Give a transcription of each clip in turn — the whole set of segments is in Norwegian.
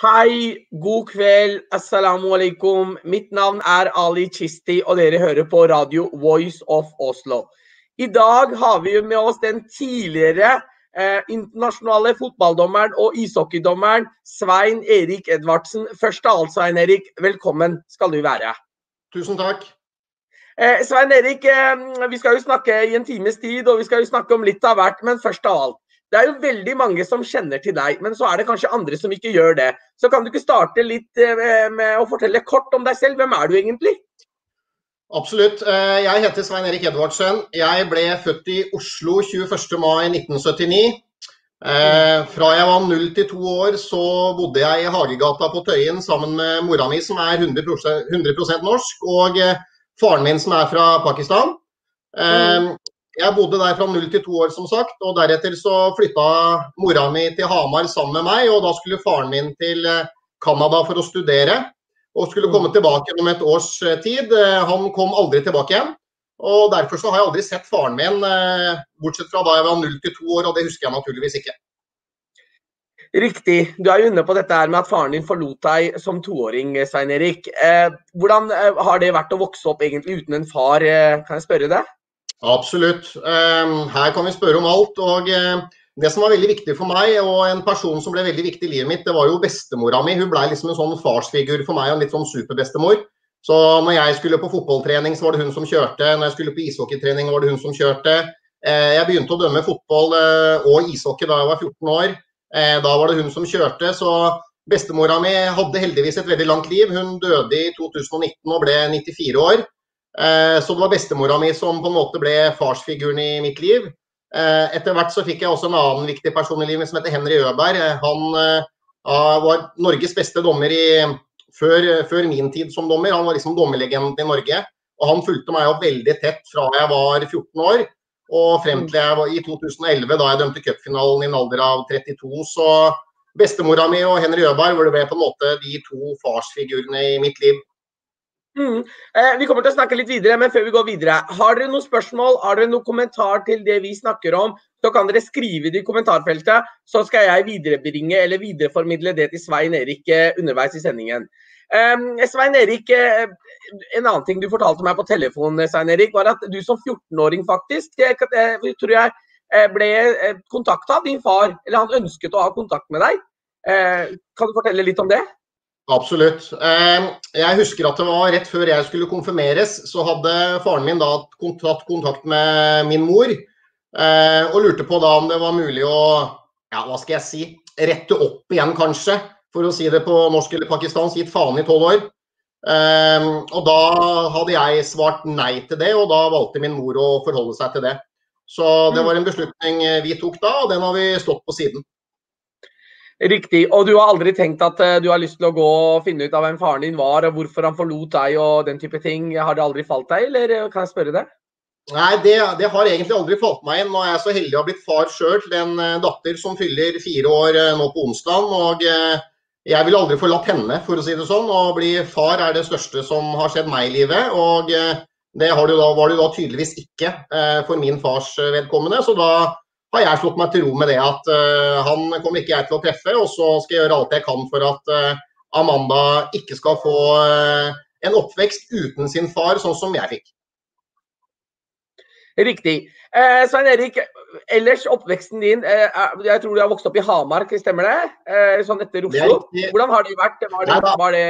Hei, god kveld, assalamu alaikum. Mitt navn er Ali Chisti, og dere hører på radio Voice of Oslo. I dag har vi med oss den tidligere eh, internasjonale fotballdommeren og ishockeydommeren Svein Erik Edvardsen. Først av alt, Svein Erik, velkommen skal du være. Tusen takk. Eh, Svein Erik, eh, vi skal jo snakke i en times tid, og vi skal jo snakke om litt av hvert, men først av alt. Det er jo veldig mange som kjenner til deg, men så er det kanskje andre som ikke gjør det. Så kan du ikke starte litt eh, med å fortelle kort om deg selv. Hvem er du egentlig? Absolutt. Eh, jeg heter Svein Erik Edvardsen. Jeg ble født i Oslo 21. mai 1979. Eh, fra jeg var 0 til 2 år så bodde jeg i Hagegata på Tøyen sammen med mora mi, som er 100, 100 norsk, og faren min, som er fra Pakistan. Mm. Jeg bodde der fra null til to år, som sagt. Og deretter så flytta mora mi til Hamar sammen med meg. Og da skulle faren min til eh, Canada for å studere. Og skulle komme mm. tilbake om et års eh, tid. Eh, han kom aldri tilbake igjen. Og derfor så har jeg aldri sett faren min, bortsett fra da jeg var null til to år, og det husker jeg naturligvis ikke. Riktig. Du er jo inne på dette her med at faren din forlot deg som toåring, Svein Erik. hvordan har det vært å vokse opp egentlig uten en far, kan jeg spørre deg? Absolutt. Ehm, her kan vi spørre om alt. og eh, Det som var veldig viktig for meg, og en person som ble veldig viktig i livet mitt, det var jo bestemora mi. Hun ble liksom en sånn farsfigur for meg, en litt sånn superbestemor. Så når jeg skulle på fotballtrening, så var det hun som kjørte. Når jeg skulle på ishockeytrening, var det hun som kjørte. Eh, jeg begynte å dømme fotball eh, og ishockey da jeg var 14 år. Da var det hun som kjørte. Så bestemora mi hadde heldigvis et veldig langt liv. Hun døde i 2019 og ble 94 år. Eh, så det var bestemora mi som på en måte ble farsfiguren i mitt liv. Eh, etter hvert så fikk jeg også en annen viktig person i livet som heter Henry Øberg. Han eh, var Norges beste dommer i, før, før, min tid som dommer. Han var liksom dommerlegenden i Norge. Og han fulgte meg opp veldig tett fra jeg var 14 år og frem til jeg var i 2011, da jeg dømte cupfinalen i en alder av 32. Så bestemora mi og Henry Øberg ble på en måte de to farsfigurene i mitt liv. Mm. Eh, vi kommer til å snakke litt videre, men før vi går videre. Har dere noen spørsmål, har dere noen kommentar til det vi snakker om, så kan dere skrive det i kommentarfeltet. Så skal jeg viderebringe eller videreformidle det til Svein Erik eh, underveis i sendingen. Eh, Svein Erik, eh, en annen ting du fortalte meg på telefon, Svein Erik, var at du som 14-åring faktisk, det, tror jeg eh, ble eh, kontakta av din far, eller han ønsket å ha kontakt med deg. kan du fortelle litt om det? Absolutt. Ehm, jeg husker at det var rett før jeg skulle konfirmeres, så hadde faren min da tatt kontakt med min mor eh, og lurte på da om det var mulig å ja, hva skal jeg si, rette opp igjen, kanskje. For å si det på norsk eller pakistansk, gitt faen i tolv år. Ehm, og da hadde jeg svart nei til det, og da valgte min mor å forholde seg til det. Så det mm. var en beslutning vi tok da, og den har vi stått på siden. Riktig. Og du har aldri tenkt at uh, du har lyst til å gå og finne ut av hvem faren din var, og hvorfor han forlot deg og den type ting. Har det aldri falt deg, eller eh, kan jeg spørre det? Nei, det, det, har egentlig aldri falt meg inn. Nå er jeg så heldig å ha blitt far sjøl til en uh, datter som fyller fire år nå på onsdag. Og jeg ville aldri forlatt henne, for å si det sånn. Å bli far er det største som har skjedd meg i livet. Og det da, var det da tydeligvis ikke for min fars vedkommende. Så da har jeg slått meg til ro med det at uh, han kommer ikke jeg til å treffe. Og så skal jeg gjøre alt jeg kan for at uh, Amanda ikke skal få uh, en oppvekst uten sin far, sånn som jeg fikk. Riktig. Eh, Svein Erik, ellers oppveksten din eh, Jeg tror du har vokst opp i Hamar, stemmer det? Eh, sånn etter Oslo. Hvordan har det vært? Var det, var det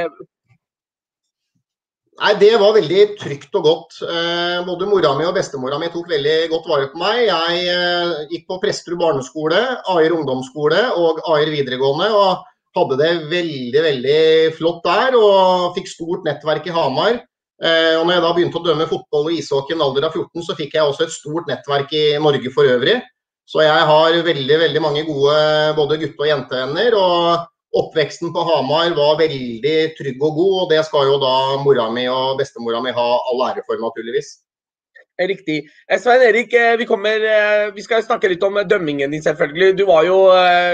Nei, Det var veldig trygt og godt. Eh, både mora mi og bestemora mi tok veldig godt vare på meg. Jeg eh, gikk på Presterud barneskole, Aier ungdomsskole og Aier videregående. og hadde det veldig veldig flott der og fikk stort nettverk i Hamar. Eh, og når jeg da begynte å dømme fotball og ishockey i en alder av 14, så fikk jeg også et stort nettverk i Norge for øvrig. Så jeg har veldig veldig mange gode både gutte- og jentevenner. og Oppveksten på Hamar var veldig trygg og god, og det skal jo da mora mi og bestemora mi ha all ære for, naturligvis. Riktig. Eh, Svein Erik, eh, vi, kommer, eh, vi, skal snakke litt om dømmingen din, selvfølgelig. Du var jo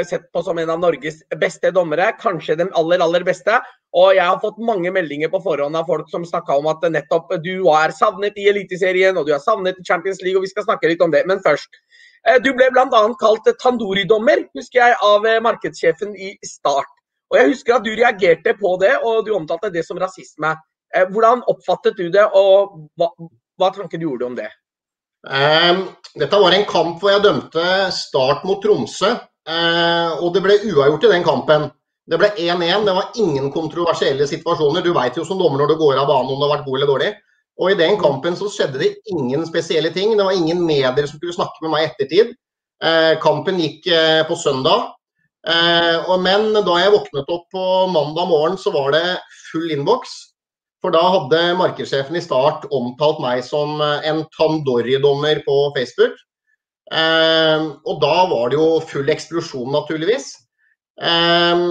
sett på som en av Norges beste dommere, kanskje den aller, aller beste. Og jeg har fått mange meldinger på forhånd av folk som snakka om at nettopp du er savnet i Eliteserien, og du er savnet i Champions League, og vi skal snakke litt om det. Men først. Du ble bl.a. kalt Tandori-dommer, husker jeg, av markedssjefen i Start. Og Jeg husker at du reagerte på det, og du omtalte det som rasisme. Eh, hvordan oppfattet du det, og hva, hva tanker du gjorde om det? Um, dette var en kamp hvor jeg dømte start mot Tromsø. Uh, og det ble uavgjort i den kampen. Det ble 1-1. Det var ingen kontroversielle situasjoner. Du veit jo som dommer når du går av banen om det har vært god eller dårlig. Og i den kampen så skjedde det ingen spesielle ting. Det var ingen medier som skulle snakke med meg i ettertid. Eh, kampen gikk eh, på søndag. men da jeg våknet opp på mandag morgen, så var det full innboks. For da hadde markedssjefen i Start omtalt meg som eh, en Tandori-dommer på Facebook. Eh, og da var det jo full eksplosjon, naturligvis. Eh,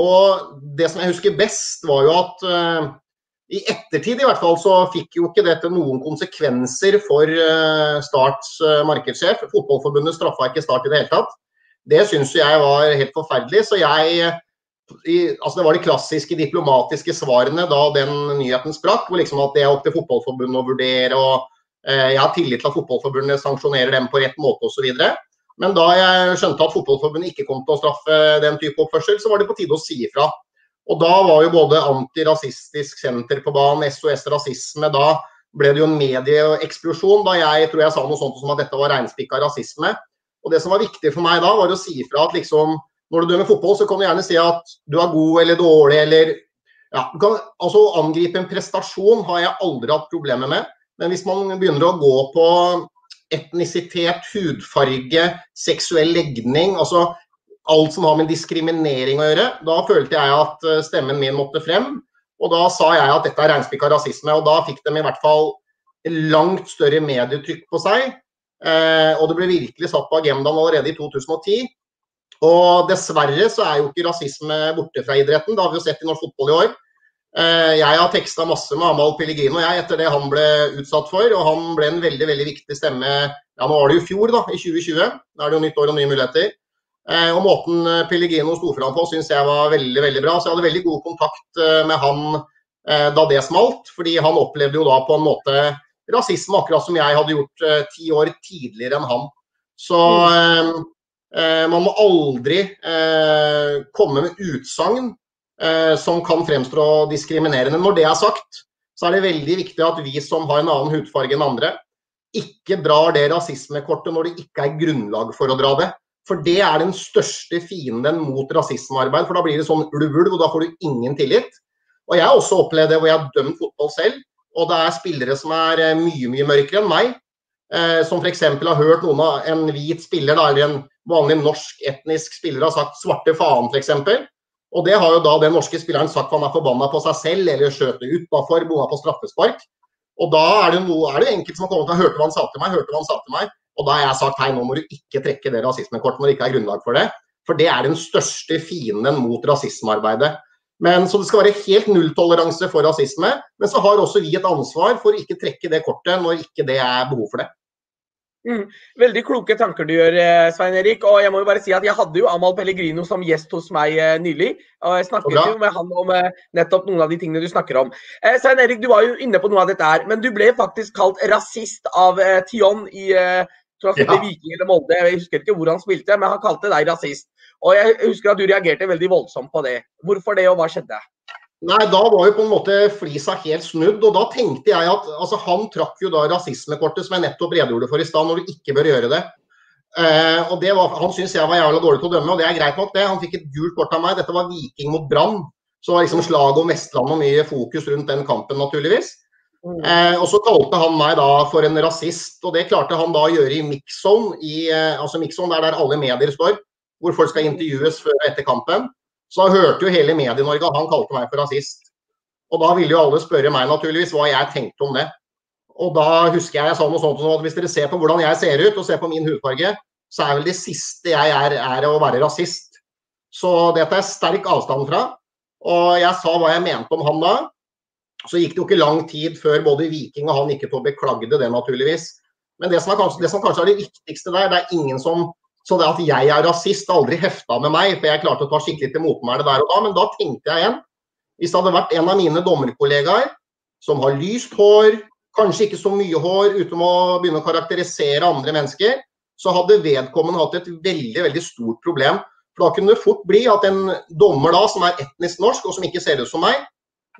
og det som jeg husker best, var jo at eh, i ettertid i hvert fall så fikk jo ikke dette noen konsekvenser for eh, Starts eh, markedssjef. Fotballforbundet straffa ikke Start i det hele tatt. Det syns jeg var helt forferdelig. Så jeg altså Det var de klassiske diplomatiske svarene da den nyheten sprakk. hvor liksom at Det er opp til Fotballforbundet å vurdere. og eh, Jeg har tillit til at Fotballforbundet sanksjonerer dem på rett måte osv. Men da jeg skjønte at Fotballforbundet ikke kom til å straffe den type oppførsel, så var det på tide å si ifra. Og da var jo både Antirasistisk Senter på banen, SOS Rasisme Da ble det jo en medieeksplosjon da jeg tror jeg sa noe sånt som at dette var reinspikka rasisme. Og det som var viktig for meg da, var å si ifra at liksom når du dømmer fotball, så kan du gjerne si at du er god eller dårlig eller ja, du kan, altså Å angripe en prestasjon har jeg aldri hatt problemer med. Men hvis man begynner å gå på etnisitet, hudfarge, seksuell legning, altså alt som har med diskriminering å gjøre, da følte jeg at eh, stemmen min måtte frem. Og da sa jeg at dette er reinspikka rasisme. Og da fikk de i hvert fall langt større medietrykk på seg. Eh, og det ble virkelig satt på agendaen allerede i 2010. Og dessverre så er jo ikke rasisme borte fra idretten. Det har vi jo sett i norsk fotball i år. Eh, jeg har teksta masse med Amahl Pellegrino jeg, etter det han ble utsatt for. Og han ble en veldig veldig viktig stemme ja, nå var det jo fjor, da, i 2020. Da er det jo nytt år og nye muligheter. Eh, og måten eh, Pellegrino sto fram på syns jeg var veldig veldig bra. Så jeg hadde veldig god kontakt med han da det smalt. Fordi han opplevde jo da på en måte rasisme akkurat som jeg hadde gjort ti år tidligere enn han. Så mm. Eh, man må aldri eh, komme med utsagn eh, som kan fremstå diskriminerende. Når det er sagt, så er det veldig viktig at vi som har en annen hudfarge enn andre, ikke drar det rasismekortet når det ikke er grunnlag for å dra det. For det er den største fienden mot rasismearbeid. For da blir det sånn ulv-ulv, og da får du ingen tillit. Og jeg har også opplevd det hvor jeg har dømt fotball selv, og det er spillere som er mye, mye mørkere enn meg. Eh, som f.eks. har hørt noen av en hvit spiller eller en vanlig norsk etnisk spiller har sagt 'svarte faen', f.eks. Og det har jo da den norske spilleren sagt han er forbanna på seg selv eller skjøt det utafor, bomma på straffespark. Og da er det, noe, enkelte som har kommet og hørt hva han sa til meg, hørte hva han sa til meg. Og da har jeg sagt hei, nå må du ikke trekke det rasismekortet når det ikke er grunnlag for det. For det er den største fienden mot rasismearbeidet. Men Så det skal være helt nulltoleranse for rasisme. Men så har også vi et ansvar for å ikke trekke det kortet når ikke det er behov for det. Mm. Veldig kloke tanker du gjør, eh, Svein Erik. Og jeg må jo bare si at jeg hadde jo Amal Pellegrino som gjest hos meg eh, nylig. Og jeg snakket jo med han om eh, nettopp noen av de tingene du snakker om. Eh, Svein Erik, du var jo inne på noe av dette her. Men du ble faktisk kalt rasist av eh, Tion i eh, tror jeg, ja. Viking eller Molde. Jeg husker ikke hvor han spilte, men han kalte deg rasist. Og jeg husker at du reagerte veldig voldsomt på det. Hvorfor det, og hva skjedde? Nei, da var jo på en måte flisa helt snudd. Og da tenkte jeg at altså, han trakk jo da rasismekortet, som jeg nettopp redegjorde for i stad, når du ikke bør gjøre det. Eh, og det var, Han syntes jeg var jævla dårlig til å dømme, og det er greit nok, det. Han fikk et gult kort av meg. Dette var Viking mot Brann. Så var liksom slaget om Vestlandet og mye fokus rundt den kampen, naturligvis. Mm. Eh, og så kalte han meg da for en rasist, og det klarte han da å gjøre i mixzone. I, eh, altså mixzone er der alle medier står, hvor folk skal intervjues før og etter kampen. Så da hørte jo hele Medie-Norge at han kalte meg for rasist. Og da ville jo alle spørre meg naturligvis hva jeg tenkte om det. Og da husker jeg jeg sa noe sånt som at hvis dere ser på hvordan jeg ser ut og ser på min hudfarge, så er vel det siste jeg er, er å være rasist. Så det tar jeg sterk avstand fra. Og jeg sa hva jeg mente om han da. Så gikk det jo ikke lang tid før både Viking og han gikk til å beklagde det, naturligvis. Men det som, kanskje, det som kanskje er det viktigste der, det er ingen som så det at jeg er rasist, aldri hefta med meg, for jeg klarte å ta skikkelig til motmæle der og da. Men da tenkte jeg igjen, hvis det hadde vært en av mine dommerkollegaer som har lyst hår, kanskje ikke så mye hår, uten å begynne å karakterisere andre mennesker, så hadde vedkommende hatt et veldig veldig stort problem. For da kunne det fort bli at en dommer da, som er etnisk norsk og som ikke ser ut som meg,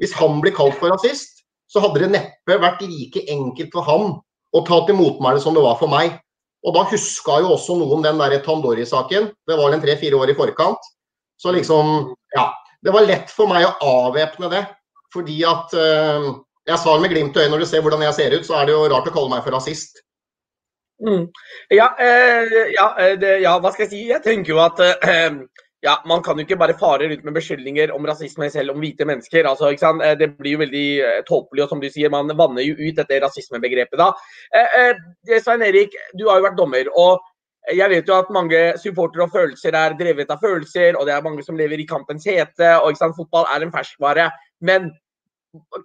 hvis han blir kalt for rasist, så hadde det neppe vært like enkelt for han å ta til motmæle som det var for meg. Og da huska jo også noen den der Tandori-saken. Det var en tre-fire år i forkant. Så liksom, ja. Det var lett for meg å avvæpne det. Fordi at øh, Jeg sa med glimt i øyet når du ser hvordan jeg ser ut, så er det jo rart å kalle meg for rasist. Mm. Ja, eh, ja, eh, det, ja, hva skal jeg si? Jeg tenker jo at eh, ja, man kan jo ikke bare fare rundt med beskyldninger om rasisme selv om hvite mennesker. Altså, eh, det blir jo veldig eh, tåpelig, og som du sier, man vanner jo ut dette rasismebegrepet da. Eh, Svein Erik, du har jo vært dommer. og jeg vet jo at mange supportere og følelser er drevet av følelser, og det er mange som lever i kampens hete. og ikke sant, Fotball er en ferskvare. Men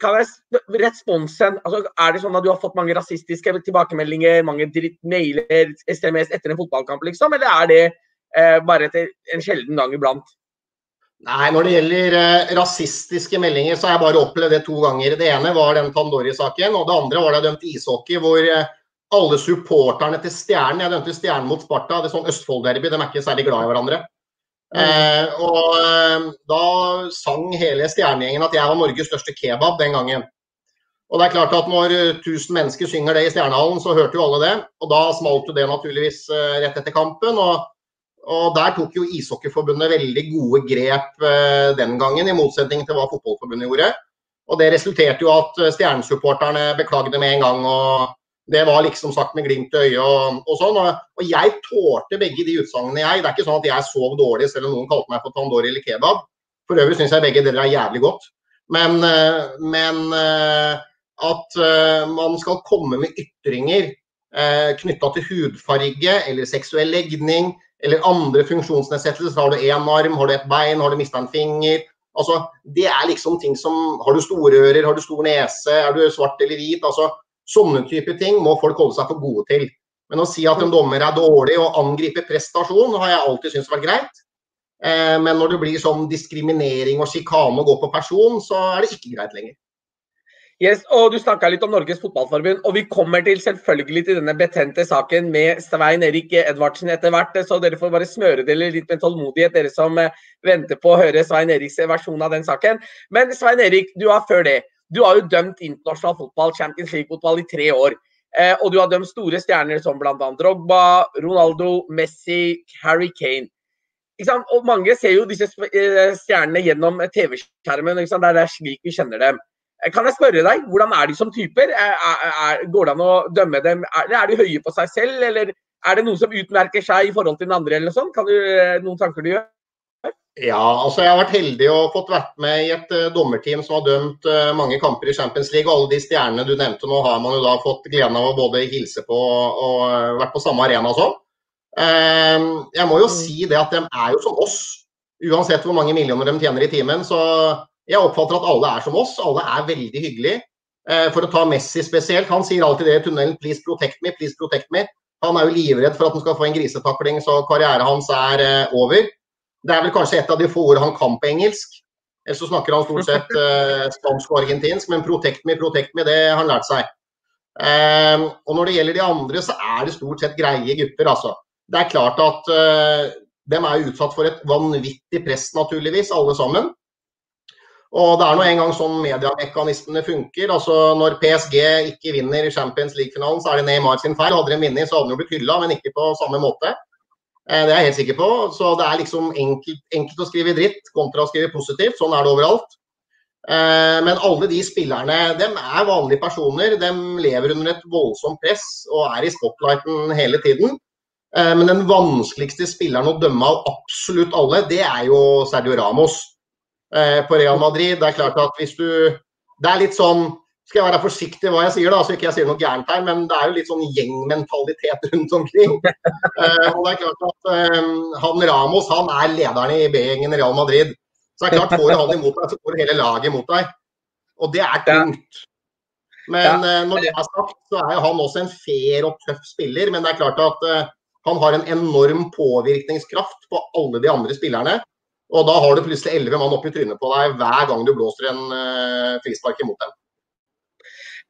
kan jeg, responsen, altså Er det sånn at du har fått mange rasistiske tilbakemeldinger, mange drittmailer, SMS etter en fotballkamp, liksom? Eller er det eh, bare etter en sjelden gang iblant? Nei, Når det gjelder eh, rasistiske meldinger, så har jeg bare opplevd det to ganger. Det ene var den Tandori-saken, og det andre var da jeg dømte ishockey, hvor eh, alle supporterne til Stjernen Jeg dømte Stjernen mot Sparta, det er sånn Østfold-derby, de er ikke særlig glad i hverandre. Eh, og eh, da sang hele stjernegjengen at jeg var Norges største kebab den gangen. Og det er klart at Når 1000 mennesker synger det i Stjernehallen, så hørte jo alle det. Og da smalt jo det naturligvis eh, rett etter kampen. Og, og der tok jo Ishockeyforbundet veldig gode grep eh, den gangen, i motsetning til hva Fotballforbundet gjorde. Og det resulterte jo at stjernesupporterne beklagde med en gang. og det var liksom sagt med glimt i øyet og, og, sånn. Og, og, jeg tålte begge de utsagnene, jeg. Det er ikke sånn at jeg sov dårlig selv om noen kalte meg for tandori eller kebab. For øvrig syns jeg begge deler er jævlig godt. Men, eh, men eh, at eh, man skal komme med ytringer knytta til hudfarge eller seksuell legning eller andre funksjonsnedsettelser. Har du én arm, har du et bein, har du mista en finger? Altså, det er liksom ting som Har du store ører, har du stor nese, er du svart eller hvit? Altså, Sånne type ting må folk holde seg for gode til. Men å si at en dommer er dårlig og angripe prestasjon, har jeg alltid syntes vært greit. Eh, men når det blir sånn diskriminering og sjikane og gå på person, så er det ikke greit lenger. Yes, og Du snakka litt om Norges Fotballforbund, og vi kommer til selvfølgelig til denne betente saken med Svein Erik Edvardsen etter hvert. Så dere får bare smøre dere litt med tålmodighet, dere som eh, venter på å høre Svein Eriks versjon av den saken. Men Svein Erik, du har før det du har jo dømt internasjonal fotball, Champions League-fotball, i tre år. Eh, og du har dømt store stjerner som bl.a. Drogba, Ronaldo, Messi, Harry Kane. Og mange ser jo disse eh, stjernene gjennom TV-skjermen. Det er slik vi kjenner dem. Eh, kan jeg spørre deg, hvordan er de som typer? Er, er, går det an å dømme dem? Er, er, de høye på seg selv, eller er det noen som utmerker seg i forhold til den andre? eller noe sånt? Kan du, eh, noen tanker du gjør? Ja, altså jeg har vært heldig og fått vært med i et uh, dommerteam som har dømt uh, mange kamper i Champions League. Og alle de stjernene du nevnte nå, har man jo da fått gleden av å både hilse på og, og uh, vært på samme arena og sånn. Ehm, jeg må jo mm. si det at de er jo som oss, uansett hvor mange millioner de tjener i timen. Så jeg oppfatter at alle er som oss. Alle er veldig hyggelige. for å ta Messi spesielt, han sier alltid det i tunnelen 'please protect me', 'please protect me'. Han er jo livredd for at han skal få en grisetakling så karrieren hans er over. Det er vel kanskje et av de få ordene han kan på engelsk. Ellers så snakker han stort sett eh, spansk og argentinsk, men 'protect me', 'protect me', det har han lært seg. Eh, og når det gjelder de andre, så er det stort sett greie gutter, altså. Det er klart at eh, de er utsatt for et vanvittig press, naturligvis, alle sammen. Og det er nå en gang sånn mediemekanismene funker. altså Når PSG ikke vinner Champions League-finalen, så er det Neymar sin feil. Hadde de vunnet, så hadde de blitt hylla, men ikke på samme måte. Eh, det er jeg helt sikker på. Så det er liksom enkelt, enkelt, å skrive dritt kontra å skrive positivt. Sånn er det overalt. Eh, men alle de spillerne dem er vanlige personer. De lever under et voldsomt press og er i spotlighten hele tiden. Eh, men den vanskeligste spilleren å dømme av absolutt alle, det er jo Sergio Ramos på Real Madrid. Det er klart at hvis du Det er litt sånn skal jeg være forsiktig hva jeg sier, da, så ikke jeg sier noe gærent her, men det er jo litt sånn gjengmentalitet rundt omkring. Eh, og det er klart at eh, han Ramos han er lederen i B-gjengen i Real Madrid. Så det er klart, får han imot deg, så får hele laget imot deg. Og det er tungt. Men eh, når det er sagt, så er han også en fair og tøff spiller. Men det er klart at han har en enorm påvirkningskraft på alle de andre spillerne. Og da har du plutselig elleve mann oppi trynet på deg hver gang du blåser en frispark imot dem.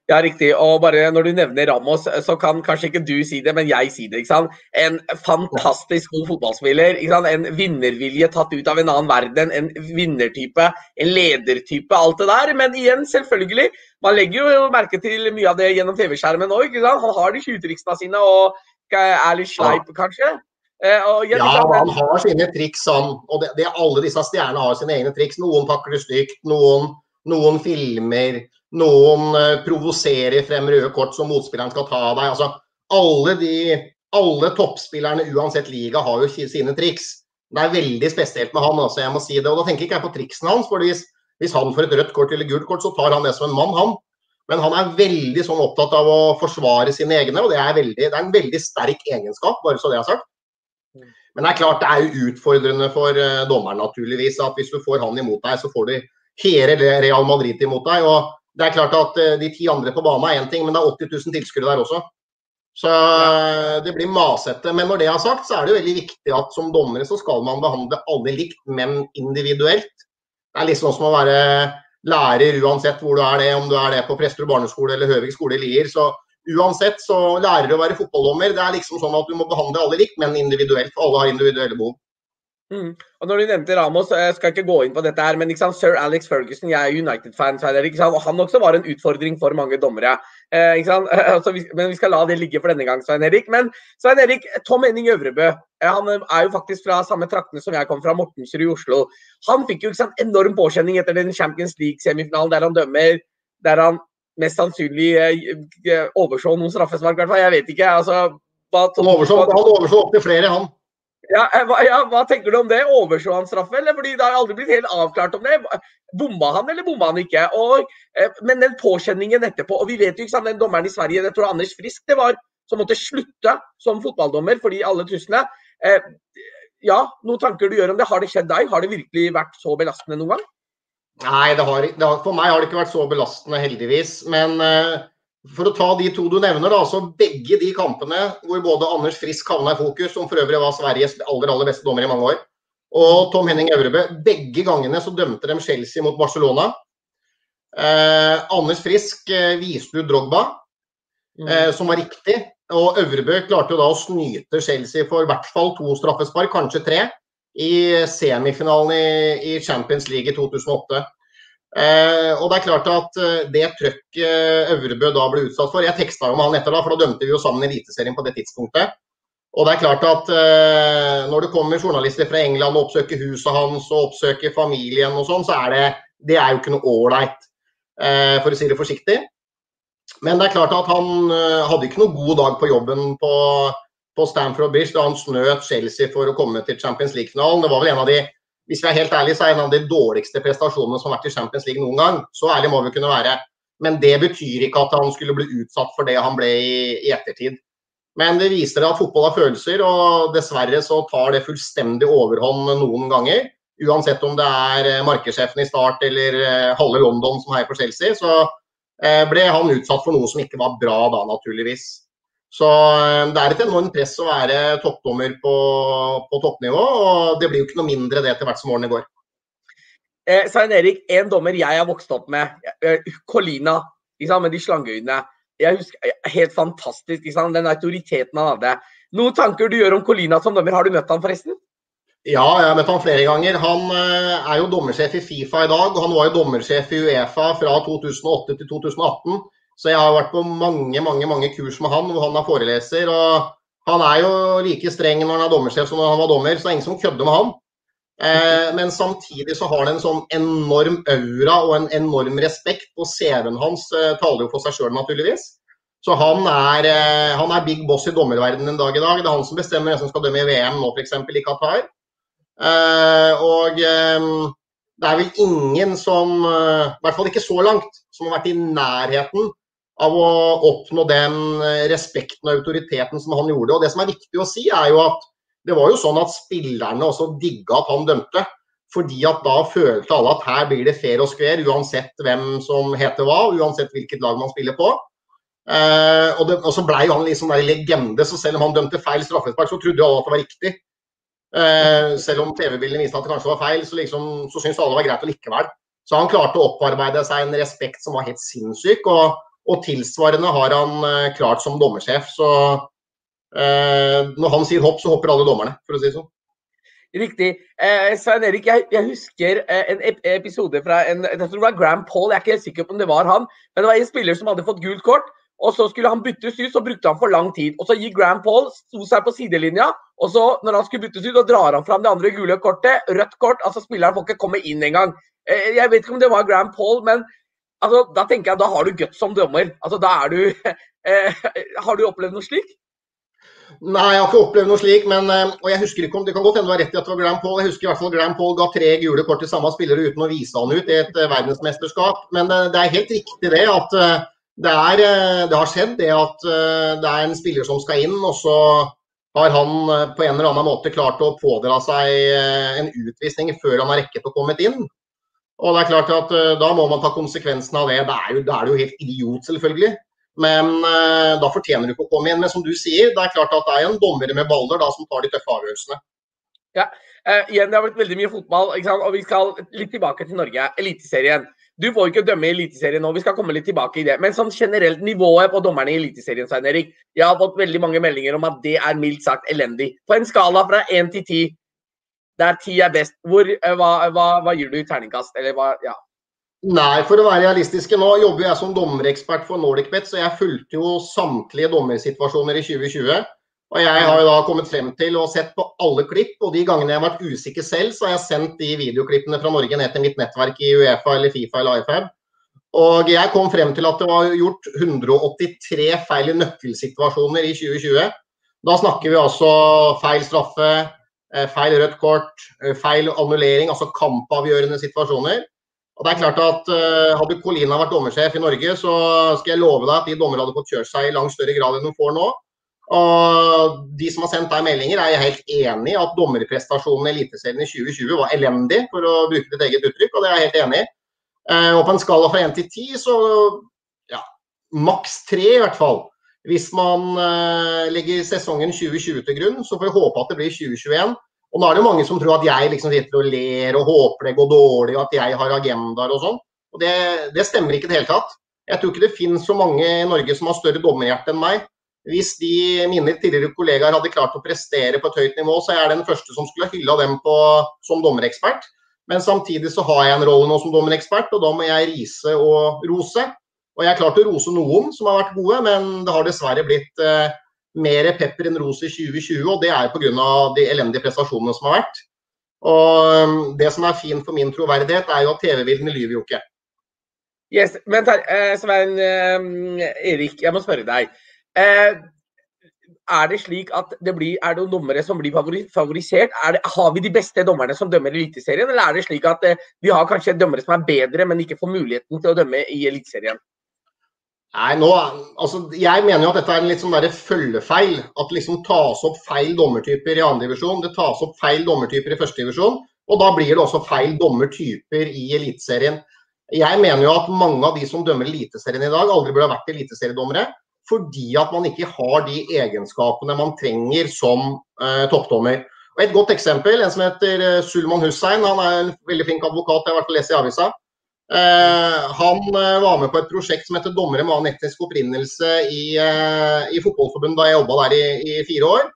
Ja, riktig. Og bare når du nevner Ramos, så kan kanskje ikke du si det, men jeg sier det. ikke sant? En fantastisk god fotballspiller. ikke sant? En vinnervilje tatt ut av en annen verden. En vinnertype, en ledertype, alt det der. Men igjen, selvfølgelig. Man legger jo merke til mye av det gjennom TV-skjermen òg. Han har de tjuvtriksene sine og er litt sleip, kanskje. Eh, ja, han har sine triks, han. Og det, det, alle disse stjernene har sine egne triks. Noen takler stygt, noen, noen filmer, noen uh, provoserer frem røde kort som motspilleren skal ta av deg. Altså, alle, de, alle toppspillerne uansett liga har jo sine triks. Det er veldig spesielt med han altså, jeg må si det. Og da tenker ikke jeg på triksene hans. for hvis, hvis han får et rødt kort eller gult kort, så tar han det som en mann, han. Men han er veldig sånn opptatt av å forsvare sine egne, og det er, veldig, det er en veldig sterk egenskap, bare så det er sagt. Men det er klart det er jo utfordrende for uh, dommeren naturligvis at hvis du får han imot deg, så får du hele Real Madrid imot deg. og det er klart at uh, De ti andre på banen er én ting, men det er 80 000 tilskuere der også. Så det blir masete. Men når det er sagt, så er det jo veldig viktig at som dommere så skal man behandle alle likt, men individuelt. Det er litt sånn som å være lærer uansett hvor du er det, om du er det på Presterud barneskole eller Høvik skole i Lier. Så uansett så lærer du å være fotballdommer. Det er liksom sånn at du må behandle alle likt, men individuelt. For alle har individuelle behov. Mm. Og når du nevnte Ramos, jeg skal ikke gå inn på dette her, men sir Alex Ferguson, jeg er United-fan, og han også var en utfordring for mange dommere. Eh, altså, vi, men vi skal la det ligge for denne gang, Svein Erik. Men Svein Erik, Tom Henning Øvrebø eh, han er jo faktisk fra samme traktene som jeg kom fra, Mortensrud i Oslo. Han fikk jo sant, enorm påkjenning etter den Champions League-semifinalen der han dømmer der han mest sannsynlig eh, overså noen straffespark, i. Jeg vet ikke. altså hva, han overså, han overså opptil flere, han. Ja, eh, hva, ja, hva, tenker du om det? Overså han straffe, eller? Fordi Det har aldri blitt helt avklart om det. Bomma han, eller bomma han ikke? Og, eh, men den påkjenningen etterpå og Vi vet jo ikke sant, den dommeren i Sverige, det tror jeg Anders Frisk det var, som måtte slutte som fotballdommer fordi alle truslene. Eh, ja, noen tanker du gjør om det? Har det skjedd deg? Har det virkelig vært så belastende noen gang? Nei, det har, det har, for meg har det ikke vært så belastende, heldigvis. Men uh, for å ta de to du nevner, da, så begge de kampene hvor både Anders Frisk havna i fokus, som for øvrig var Sveriges aller, aller beste dommer i mange år, og Tom Henning Øvrebø, begge gangene så dømte de Chelsea mot Barcelona. Uh, Anders Frisk uh, viste ut Drogba, mm. som var riktig. Og Øvrebø klarte jo da å snyte Chelsea for i hvert fall to straffespark, kanskje tre i semifinalen i, i Champions League i 2008. Eh, og det er klart at eh, det trøkket Øvrebø da ble utsatt for Jeg teksta jo med han etter da, for da dømte vi jo sammen i Eliteserien på det tidspunktet. Og det er klart at eh, når det kommer journalister fra England og oppsøker huset hans og oppsøker familien og sånn, så er det, det er jo ikke noe ålreit, eh, for å si det forsiktig. Men det er klart at han eh, hadde ikke noe god dag på jobben på på Stamford Bridge da han snøt Chelsea for å komme til Champions League-finalen. Det var vel en av de hvis vi er helt ærlige, så er en av de dårligste prestasjonene som har vært i Champions League noen gang. Så ærlig må vi kunne være. Men det betyr ikke at han skulle bli utsatt for det han ble i, i ettertid. Men det viser at fotball har følelser, og dessverre så tar det fullstendig overhånd noen ganger. Uansett om det er eh, markedssjefen i Start eller eh, halve London som heier på Chelsea, så eh, ble han utsatt for noe som ikke var bra da, naturligvis. Så eh, det er et enormt press å være toppdommer på, på, toppnivå, og det blir jo ikke noe mindre det etter hvert som årene går. Eh, Svein Erik, en dommer jeg har vokst opp med, Colina liksom, med de slangeøynene. Jeg husker, eh, Helt fantastisk, den autoriteten han hadde. Noen tanker du gjør om Colina som dommer? Har du møtt han forresten? Ja, jeg har møtt han flere ganger. Han er jo dommersjef i Fifa i dag, og han var jo dommersjef i Uefa fra 2008 til 2018. Så jeg har vært på mange mange, mange kurs med han hvor han er foreleser. og Han er jo like streng når han er dommersjef som når han var dommer, så det er ingen som kødder med han. Eh, men samtidig så har han en sånn enorm aura og en enorm respekt. Og CV-en hans eh, taler jo for seg sjøl, naturligvis. Så han er, eh, han er, big boss i dommerverdenen en dag i dag. Det er han som bestemmer hvem som skal dømme i VM nå, f.eks. i Qatar. Eh, og eh, det er vel ingen som, eh, i hvert fall ikke så langt, som har vært i nærheten av å oppnå den eh, respekten og autoriteten som han gjorde. Og Det som er viktig å si, er jo at det var jo sånn at spillerne også digga at han dømte. Fordi at da følte alle at her blir det fair og square, uansett hvem som heter hva, uansett hvilket lag man spiller på. Eh, og, det, og, så blei han liksom en legende, så selv om han dømte feil straffespark, så trodde alle at det var riktig. Eh, selv om TV-bildene viste at det kanskje var feil, så, liksom, så syntes alle det var greit likevel. Så han klarte å opparbeide seg en respekt som var helt sinnssyk. og Og tilsvarende har han klart som dommersjef. Så når han sier hopp, så hopper alle dommerne, for å si det sånn. Riktig. Eh, Svein Erik, jeg, jeg husker eh, en episode fra en jeg tror det var Graham Paul, jeg er ikke helt sikker på om det var han. Men det var en spiller som hadde fått gult kort. og Så skulle han byttes ut, så brukte han for lang tid. og Så gikk Graham Paul, sto seg på sidelinja. og så Når han skulle byttes ut, så drar han fram det andre gule kortet. Rødt kort. altså Spilleren får ikke komme inn engang. Eh, jeg vet ikke om det var Graham Paul, men altså, da tenker jeg da har du guts som dommer. altså da er du, eh, Har du opplevd noe slikt? Nei, jeg har ikke opplevd noe slik. Men, eh, og jeg husker ikke om, Det kan godt hende du har rett i at det var Graham Paul. Jeg husker i hvert fall Graham Paul ga tre gule kort til samme spillere uten å vise han ut i et eh, verdensmesterskap. Men eh, det er helt riktig det at det, er, det har skjedd det at det er en spiller som skal inn, og så har han på en eller annen måte klart å pådra seg en utvisning før han har rekket å komme inn. Og det er klart at Da må man ta konsekvensen av det. Da er, er det jo helt idiot, selvfølgelig. Men uh, da fortjener du ikke å komme igjen. Men som du sier, det er klart at det er en dommer med baller da, som tar de tøffe avgjørelsene. Ja, uh, igjen, Det har blitt veldig mye fotball, og vi skal litt tilbake til Norge. Eliteserien. Du får ikke dømme i Eliteserien nå, vi skal komme litt tilbake i det. Men sånn generelt nivået på dommerne i Eliteserien, Svein Erik. Jeg har fått veldig mange meldinger om at det er mildt sagt elendig. På en skala fra én til ti, der ti er best, hvor, uh, hva, hva, hva, gir du i terningkast? Eller hva, ja. Nei, for å være realistiske. Nå jobber jeg som dommerekspert for NordicBet, så jeg fulgte jo samtlige dommersituasjoner i 2020. Og jeg har jo da kommet frem til og sett på alle klipp, og de gangene jeg har vært usikker selv, så har jeg sendt de videoklippene fra Norge ned til mitt nettverk i Uefa eller Fifa eller IFAB. Og jeg kom frem til at det var gjort 183 feil i nøkkelsituasjoner i 2020. Da snakker vi altså feil straffe, eh, feil rødt kort, eh, feil annullering, altså kampavgjørende situasjoner. Og det er klart at uh, Hadde Colina vært dommersjef i Norge, så skal jeg love deg at de dommerne hadde fått kjørt seg i langt større grad enn de får nå. Og De som har sendt deg meldinger, er jeg helt enig i at dommerprestasjonen i Eliteserien i 2020 var elendig, for å bruke ditt eget uttrykk, og det er jeg helt enig i. Og på en skala fra 1 til 10, så ja, maks 3 i hvert fall. Hvis man uh, legger sesongen 2020 til grunn, så får vi håpe at det blir 2021. Og nå er det jo mange som tror at jeg liksom sitter og ler og håper det går dårlig, og at jeg har agendaer og sånn. Og det, det, stemmer ikke i det hele tatt. Jeg tror ikke det finnes så mange i Norge som har større dommerhjerte enn meg. Hvis de mine tidligere kollegaer hadde klart å prestere på et høyt nivå, så er jeg den første som skulle hylla dem på, som dommerekspert. Men samtidig så har jeg en rolle nå som dommerekspert, og da må jeg rise og rose. Og jeg har klart å rose noen som har vært gode, men det har dessverre blitt eh, mer pepper enn ros i 2020, og det er pga. de elendige prestasjonene som har vært. Og um, Det som er fint for min troverdighet, er jo at TV-bildene lyver jo ikke. Yes, men uh, Svein uh, Erik, jeg må spørre deg. Uh, er det slik at det blir, er det noen dommere som blir favorisert? Det, har vi de beste dommerne som dømmer i Eliteserien, eller er det slik at vi har kanskje dommere som er bedre, men ikke får muligheten til å dømme i Eliteserien? Nei, nå, altså, Jeg mener jo at dette er en litt sånn følgefeil. At det liksom tas opp feil dommertyper i andredivisjon. Det tas opp feil dommertyper i førstedivisjon. Og da blir det også feil dommertyper i Eliteserien. Jeg mener jo at mange av de som dømmer Eliteserien i dag, aldri burde ha vært eliteseriedommere. Fordi at man ikke har de egenskapene man trenger som eh, toppdommer. Og Et godt eksempel, en som heter eh, Sulman Hussein. Han er en veldig flink advokat, jeg har vært og lest i avisa. Eh, han eh, var med på et prosjekt som heter 'Dommere med annen etnisk opprinnelse' i, uh, i Fotballforbundet da jeg jobba der i, i, fire år.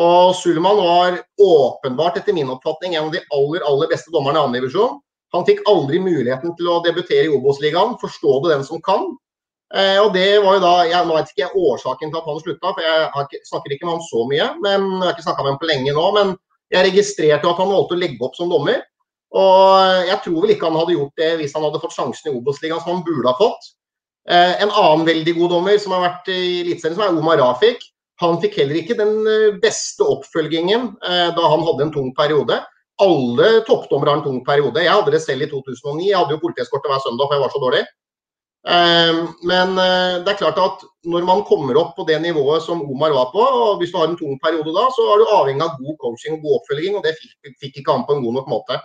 Og Sulman var åpenbart, etter min oppfatning, en av de aller aller beste dommerne i annen divisjon. Han fikk aldri muligheten til å debutere i Obos-ligaen. Forstå det den som kan. Eh, og det var jo da, jeg, Nå vet ikke jeg årsaken til at han slutta, for jeg ikke, snakker ikke med ham så mye. men Jeg har ikke snakka med ham på lenge nå, men jeg registrerte at han valgte å legge opp som dommer. Og jeg tror vel ikke han hadde gjort det hvis han hadde fått sjansen i Obos-ligaen som han burde ha fått. Eh, en annen veldig god dommer som har vært i Eliteserien, som er Omar Rafik. Han fikk heller ikke den eh, beste oppfølgingen eh, da han hadde en tung periode. Alle toppdommere har en tung periode. Jeg hadde det selv i 2009. Jeg hadde jo politieskorte hver søndag, for jeg var så dårlig. Men det er klart at når man kommer opp på det nivået som Omar var på, og hvis du har en tung periode da, så er du avhengig av god coaching og god oppfølging, og det fikk, ikke han på en god nok måte.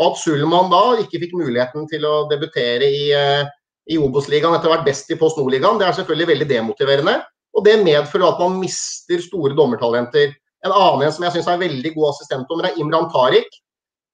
Og at Sulman da ikke fikk muligheten til å debutere i, eh, i Obos-ligaen etter å ha vært best i Post Nord-ligaen, det er selvfølgelig veldig demotiverende. Og det medfører at man mister store dommertalenter. En annen som jeg syns er veldig god assistentdommer, er Imran Tariq.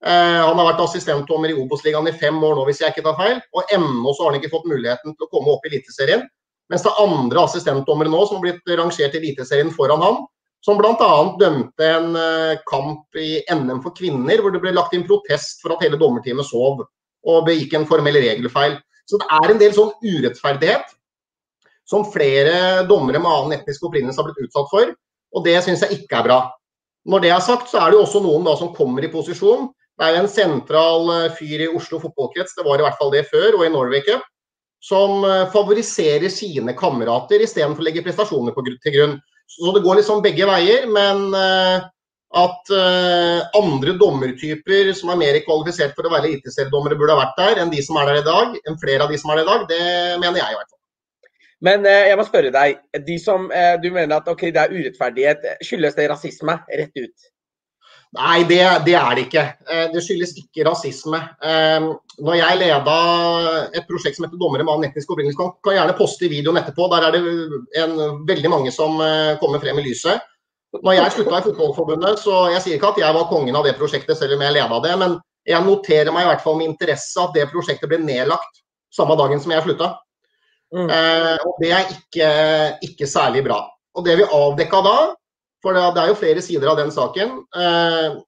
Eh, han har vært assistentdommer i Obos-ligaen i fem år nå, hvis jeg ikke tar feil. Og ennå så har han ikke fått muligheten til å komme opp i Eliteserien. Mens det er andre assistentdommere nå som har blitt rangert i Eliteserien foran ham. Som bl.a. dømte en eh, kamp i NM for kvinner hvor det ble lagt inn protest for at hele dommerteamet sov og begikk en formell regelfeil. Så det er en del sånn urettferdighet som flere dommere med annen etnisk opprinnelse har blitt utsatt for. Og det syns jeg ikke er bra. Når det er sagt, så er det jo også noen da som kommer i posisjon. Det er jo en sentral eh, fyr i Oslo fotballkrets, det var i hvert fall det før, og i Norway Cup, som eh, favoriserer sine kamerater istedenfor å legge prestasjoner til grunn. Så det går liksom begge veier. Men uh, at uh, andre dommertyper som er mer kvalifisert for å være eliteseriedommere, burde ha vært der enn de som er der i dag, enn flere av de som er der i dag, det mener jeg i hvert fall. Men uh, jeg må spørre deg. De som du mener at okay, det er urettferdighet, skyldes det rasisme rett ut? Nei, det, det, er det ikke. Det skyldes ikke rasisme. Når jeg leda et prosjekt som heter Dommere med annen etnisk opprinnelse, kan, kan gjerne poste videoen etterpå. Der er det en, veldig mange som kommer frem i lyset. Når jeg slutta i Fotballforbundet, så jeg sier ikke at jeg var kongen av det prosjektet, selv om jeg leda det, men jeg noterer meg i hvert fall med interesse at det prosjektet ble nedlagt samme dagen som jeg slutta. Mm. Eh, og det er ikke, ikke, særlig bra. Og det vi avdekka da, for det, er jo flere sider av den saken eh,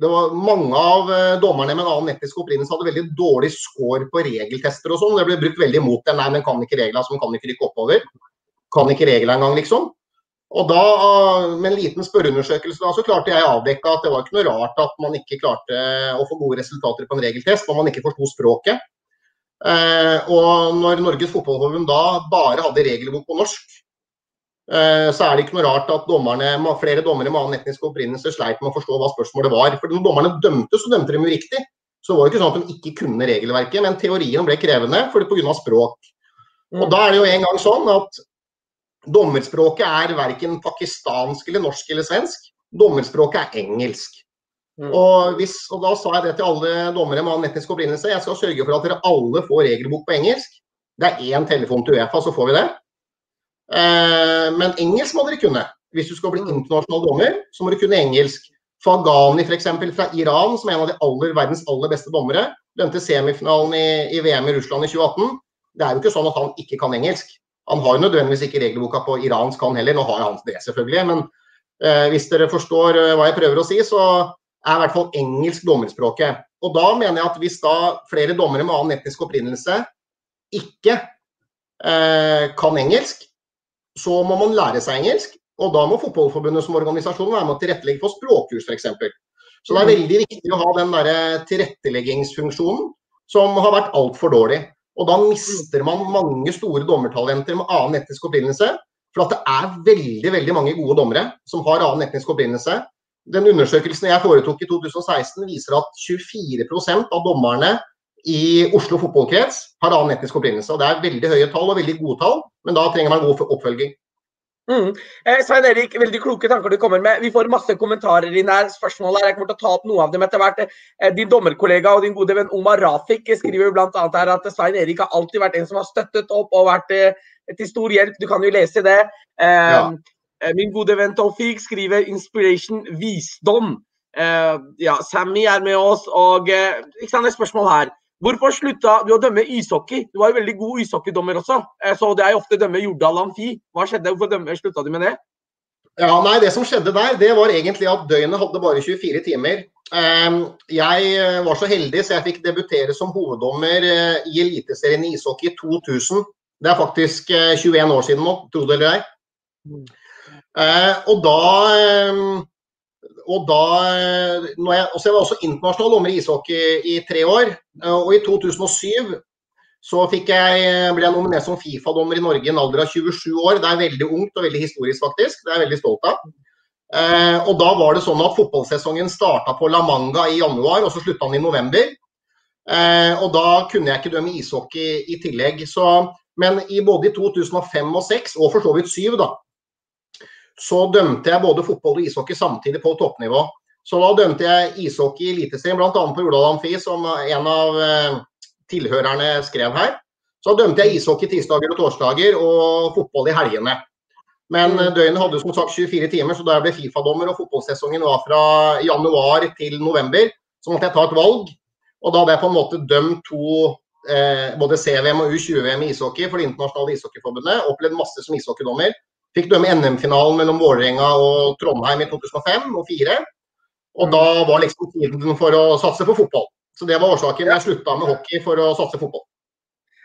det var Mange av eh, dommerne med en annen etnisk opprinnelse hadde veldig dårlig score på regeltester og sånn. Det ble brukt veldig mot det. Nei, men kan ikke reglene, så kan ikke rykke oppover. Kan ikke reglene engang, liksom. Og da, Med en liten spørreundersøkelse da, så klarte jeg å avdekke at det var ikke noe rart at man ikke klarte å få gode resultater på en regeltest når man ikke forsto språket. Eh, og når Norges Fotballforbund da bare hadde regelbok på norsk, eh, så er det ikke noe rart at dommerne, flere dommere med annen etnisk opprinnelse sleit med å forstå hva spørsmålet var. For når dommerne dømte, så dømte de jo riktig. Så det var jo ikke sånn at de ikke kunne regelverket, men teorien ble krevende pga. språk. Og da er det jo en gang sånn at Dommerspråket er verken pakistansk eller norsk eller svensk. Dommerspråket er engelsk. Mm. Og, hvis, og, da sa jeg det til alle dommere med annen etnisk opprinnelse. Jeg skal sørge for at dere alle får regelbok på engelsk. Det er én telefon til Uefa, så får vi det. Eh, men engelsk må dere kunne. Hvis du skal bli internasjonal dommer, så må du kunne engelsk. Fagani f.eks. fra Iran, som er en av de aller, verdens aller beste dommere, dømte semifinalen i, i VM i Russland i 2018. Det er jo ikke sånn at han ikke kan engelsk. Han har jo nødvendigvis ikke regelboka på iransk, han heller. Nå har han det, selvfølgelig. Men eh, hvis dere forstår eh, hva jeg prøver å si, så er i hvert fall engelsk dommerspråket. Og da mener jeg at hvis da flere dommere med annen etnisk opprinnelse ikke eh, kan engelsk, så må man lære seg engelsk. Og da må Fotballforbundet som organisasjon være med å tilrettelegge for språkkurs, f.eks. Så det er veldig viktig å ha den der tilretteleggingsfunksjonen som har vært altfor dårlig. Og da mister man mange store dommertalenter med annen etnisk opprinnelse. For at det er veldig veldig mange gode dommere som har annen etnisk opprinnelse. Den undersøkelsen jeg foretok i 2016 viser at 24% av dommerne i Oslo fotballkrets har annen etnisk opprinnelse. Og Det er veldig høye tall og veldig gode tall, men da trenger man god oppfølging. Mm. Eh, Svein Erik, veldig kloke tanker du kommer med. Vi får masse kommentarer inn her. spørsmål her. Jeg kommer til å ta opp noe av dem etter hvert. Eh, din dommerkollega og din gode venn Omar Rafik skriver bl.a. her at Svein Erik har alltid vært en som har støttet opp og vært eh, til stor hjelp. Du kan jo lese det. Eh, ja. Eh, min gode venn Tofik skriver 'inspiration visdom'. Eh, ja, Sammy er med oss. og ikke sant, et spørsmål her. Hvorfor slutta du å dømme ishockey? Du var jo veldig god ishockeydommer også. Så det er jo ofte dømme Jordal Amfi. Hva skjedde? Hvorfor dømme, slutta du med det? Ja, nei, Det som skjedde der, det var egentlig at døgnet hadde bare 24 timer. Ehm, jeg eh, var så heldig så jeg fikk debutere som hoveddommer eh, i Eliteserien i ishockey i 2000. Det er faktisk 21 eh, år siden nå, tro det eller ei. Mm. Og da ehm, og da når jeg, også jeg var også internasjonal dommer i ishockey i tre år. Og i 2007 så jeg, ble jeg nominert som Fifa-dommer i Norge i en alder av 27 år. Det er veldig ungt og veldig historisk, faktisk. Det er jeg veldig stolt av. Eh, og da var det sånn at fotballsesongen starta på La Manga i januar, og så slutta den i november. Eh, og da kunne jeg ikke dømme ishockey i tillegg. Så, men i både i 2005 og 2006, og for så vidt 2007, da, så dømte jeg både fotball og ishockey samtidig på toppnivå. Så da dømte jeg ishockey i Eliteserien, bl.a. på Jordal Amfi, som en av eh, tilhørerne skrev her. Så da dømte jeg ishockey tirsdager og torsdager og fotball i helgene. Men mm. døgnet hadde som sagt 24 timer, så da jeg ble Fifa-dommer og fotballsesongen var fra januar til november, så måtte jeg ta et valg. Og da hadde jeg på en måte dømt to eh, både CV-VM og U20-VM i ishockey for Det internasjonale ishockeyforbundet. Opplevd masse som ishockeydommer. Fikk dømme NM-finalen mellom Vålerenga og Trondheim i 2005 og 2004. Og da var liksom tiden for å satse på fotball. Så det var årsaken. Jeg slutta med hockey for å satse fotball.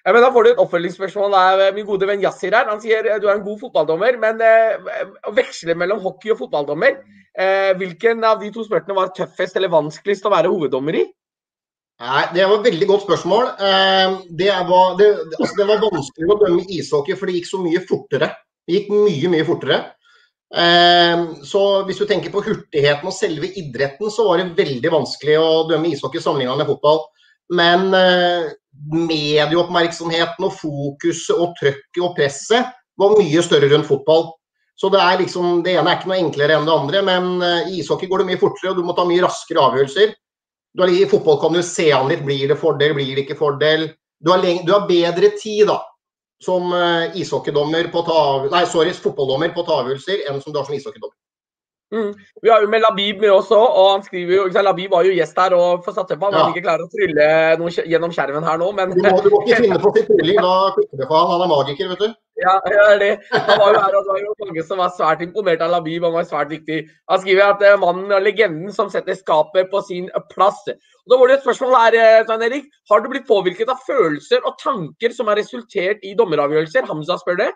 Ja, men Da får du et oppfølgingsspørsmål. Det er min gode venn Yassir her. Han sier du er en god fotballdommer, men eh, å veksle mellom hockey og fotballdommer, eh, hvilken av de to spurtene var tøffest eller vanskeligst å være hoveddommer i? Nei, Det var et veldig godt spørsmål. Eh, det, var, det, altså det var vanskelig å dømme ishockey, for det gikk så mye fortere. Det gikk mye, mye fortere. Eh, så hvis du tenker på hurtigheten og selve idretten, så var det veldig vanskelig å dømme ishockey sammenlignet med fotball. Men eh, medieoppmerksomheten og fokuset og trøkket og presset var mye større rundt fotball. Så det, er liksom, det ene er ikke noe enklere enn det andre, men i ishockey går det mye fortere, og du må ta mye raskere avgjørelser. I fotball kan du se an litt. Blir det fordel, blir det ikke fordel? Du har, du har bedre tid da, som uh, ishockeydommer på ta, nei, sorry, fotballdommer på ta avgjørelser enn som du har som ishockeydommer. Mm. Vi har jo med Labib med også, og han skriver jo, Labib var jo gjest her og får satse på han ja. ikke klarer å trylle noe gjennom skjermen her nå, men Du må, du må ikke finne på sin trylling, da klikker det for han. Han er magiker, vet du. Ja, det er det. Han var jo her, og det var jo mange som var svært imponert av Labib. Han var svært viktig. Han skriver at uh, mannen og legenden som setter skapet på sin plass. Og da var det et spørsmål her, eh, Svein Erik. Har du blitt påvirket av følelser og tanker som har resultert i dommeravgjørelser? Hamza spør det.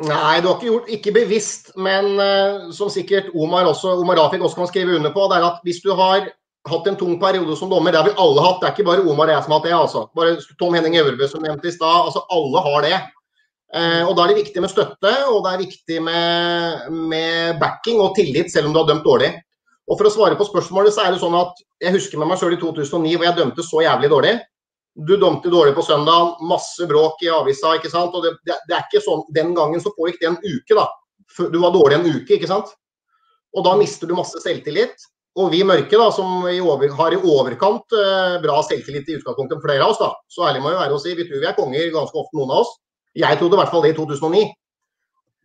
Nei, du har ikke gjort ikke bevisst, men uh, som sikkert Omar, også, Omar Rafik også kan skrive under på, det er at hvis du har hatt en tung periode som dommer, det har vi alle hatt, det er ikke bare Omar og jeg som har hatt det. altså. Bare Tom Henning Øvrebø som nevnte i stad. altså Alle har det. Uh, og Da er det viktig med støtte og det er viktig med, med, backing og tillit, selv om du har dømt dårlig. Og For å svare på spørsmålet, så er det sånn at jeg husker med meg sjøl i 2009 hvor jeg dømte så jævlig dårlig. Du dømte dårlig på søndag, masse bråk i avisa. ikke sant? Og det, det, det er ikke sånn, Den gangen så pågikk det en uke, da. Du var dårlig en uke, ikke sant. Og da mister du masse selvtillit. Og vi mørke, da, som i over, har i overkant eh, bra selvtillit i utgangspunktet flere av oss, da. Så ærlig må vi være å si, vi tror vi er konger ganske ofte, noen av oss. Jeg trodde i hvert fall det i 2009.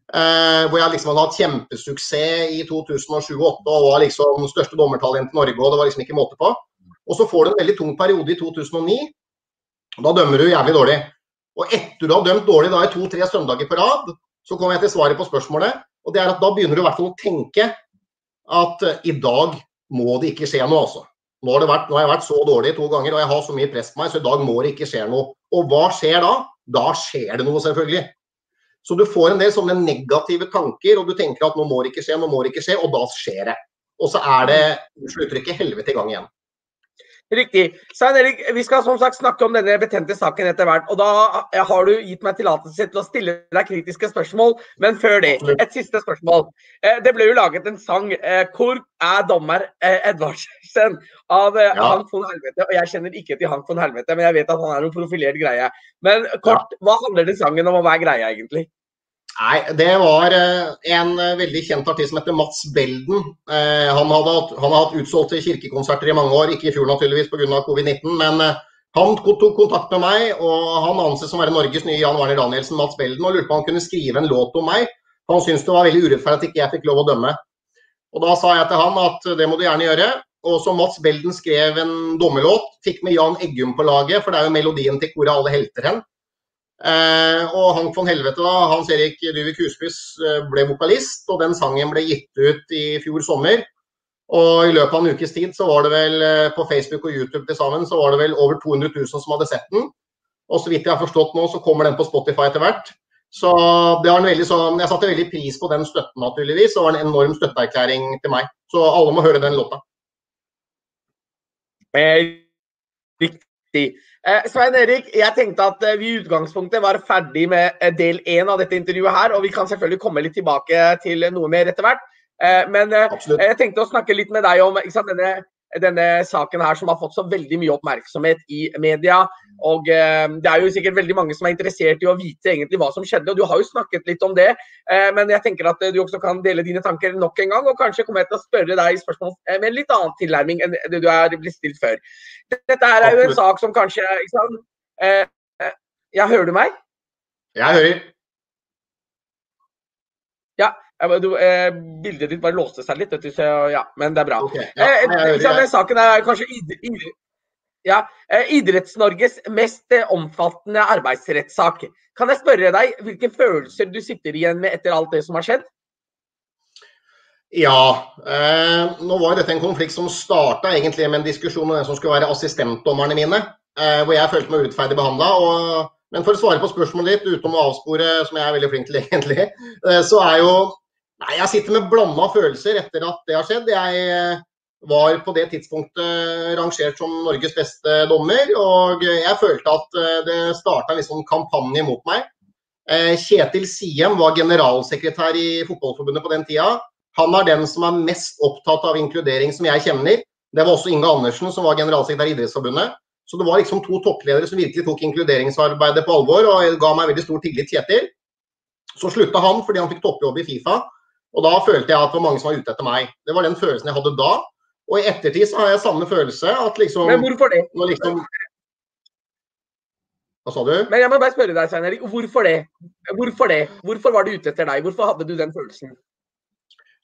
Eh, hvor jeg liksom hadde hatt kjempesuksess i 2007-2008 og var liksom største dommertalent i Norge. og Det var liksom ikke måte på. Og så får du en veldig tung periode i 2009. og Da dømmer du jævlig dårlig. Og etter du har dømt dårlig da i to-tre søndager på rad, så kommer jeg til svaret på spørsmålet. Og det er at da begynner du i hvert fall å tenke at uh, i dag må det ikke skje noe, altså. Nå har, vært, nå har, jeg vært så dårlig to ganger og jeg har så mye press på meg, så i dag må det ikke skje noe. Og hva skjer da? Da skjer det noe, selvfølgelig. Så du får en del sånne negative tanker, og du tenker at nå må det ikke skje, nå må det ikke skje, og da skjer det. Og så er det uttrykket helvete i gang igjen. Riktig. Stein Erik, vi skal som sagt snakke om denne betente saken etter hvert. og Da har du gitt meg tillatelse til å stille deg kritiske spørsmål. Men før det, et siste spørsmål. Eh, det ble jo laget en sang. Eh, hvor er dommer eh, Edvardsen av ja. Hank von Helvete? Og jeg kjenner ikke til Hank von Helvete, men jeg vet at han er en profilert greie. Men kort, hva handler den sangen om, og hva er greia egentlig? Nei, det var eh, en eh, veldig kjent artist som heter Mats Belden. Eh, han hadde hatt, hadde hatt utsolgte kirkekonserter i mange år, ikke i fjor naturligvis pga. covid-19. Men han tok kontakt med meg, og han anses som å være Norges nye Jan Werner Danielsen, Mats Belden, og lurte på om han kunne skrive en låt om meg. Han syntes det var veldig urettferdig at ikke jeg fikk lov å dømme. Og Da sa jeg til han at det må du gjerne gjøre. Og så Mats Belden skrev en dommelåt, fikk med Jan Eggum på laget, for det er jo melodien til Hvor alle helter hen? Eh, og Hank von Helvete, da, Hans Erik Dyvik Husbys, eh, ble vokalist. Og den sangen ble gitt ut i fjor sommer. Og i løpet av en ukes tid så var det vel eh, på Facebook og YouTube til sammen så var det vel over 200 000 som hadde sett den. Og så vidt jeg har forstått nå, så kommer den på Spotify etter hvert. Så det var en veldig sånn, Jeg satte veldig pris på den støtten, naturligvis. Det var en enorm støtteerklæring til meg. Så alle må høre den låta. Eh, riktig. Eh, Svein Erik, jeg tenkte at eh, vi i utgangspunktet var ferdig med eh, del én av dette intervjuet her. Og vi kan selvfølgelig komme litt tilbake til noe mer etter hvert. Men Absolutt. jeg tenkte å snakke litt med deg om sant, denne, denne, saken her som har fått så veldig mye oppmerksomhet i media. Og Det er jo sikkert veldig mange som er interessert i å vite egentlig hva som skjedde. og Du har jo snakket litt om det, men jeg tenker at du også kan dele dine tanker nok en gang. Og kanskje kommer jeg til å spørre deg spørsmål med en litt annen tilnærming enn det du er blitt stilt før. Dette er jo en sak som kanskje ikke sant? Eh, eh, ja, hører du meg? Jeg hører. Ja. Du, eh, bildet ditt bare låste seg litt, vet du, så ja, men det er bra. Okay, ja, eh, jeg, saken er kanskje Ja, eh, Idretts-Norges mest eh, omfattende arbeidsrettssak. Kan jeg spørre deg hvilke følelser du sitter igjen med etter alt det som har skjedd? Ja. Eh, nå var dette en konflikt som starta egentlig med en diskusjon med den som skulle være assistentdommerne mine. Eh, hvor jeg følte meg urettferdig behandla. Men for å svare på spørsmålet ditt, utenom å avspore, som jeg er veldig flink til egentlig, eh, så er jo Nei, jeg sitter med blanda følelser etter at det har skjedd. Jeg eh, var på det tidspunktet rangert som Norges beste dommer, og jeg følte at eh, det starta en liksom kampanje mot meg. Kjetil Siem var generalsekretær i Fotballforbundet på den tida. Han er den som er mest opptatt av inkludering som jeg kjenner. Det var også Inge Andersen som var generalsekretær i Idrettsforbundet. Så det var liksom to toppledere som virkelig tok inkluderingsarbeidet på alvor og ga meg veldig stor tillit, Kjetil. Så slutta han fordi han fikk toppjobb i Fifa. Og da følte jeg at det var mange som var ute etter meg. Det var den følelsen jeg hadde da. Og i ettertid så har jeg samme følelse at liksom Men hvorfor det? Liksom... Hva sa du? Men jeg må bare spørre deg, Svein Erik. Hvorfor det? Hvorfor det? Hvorfor var det ute etter deg? Hvorfor hadde du den følelsen?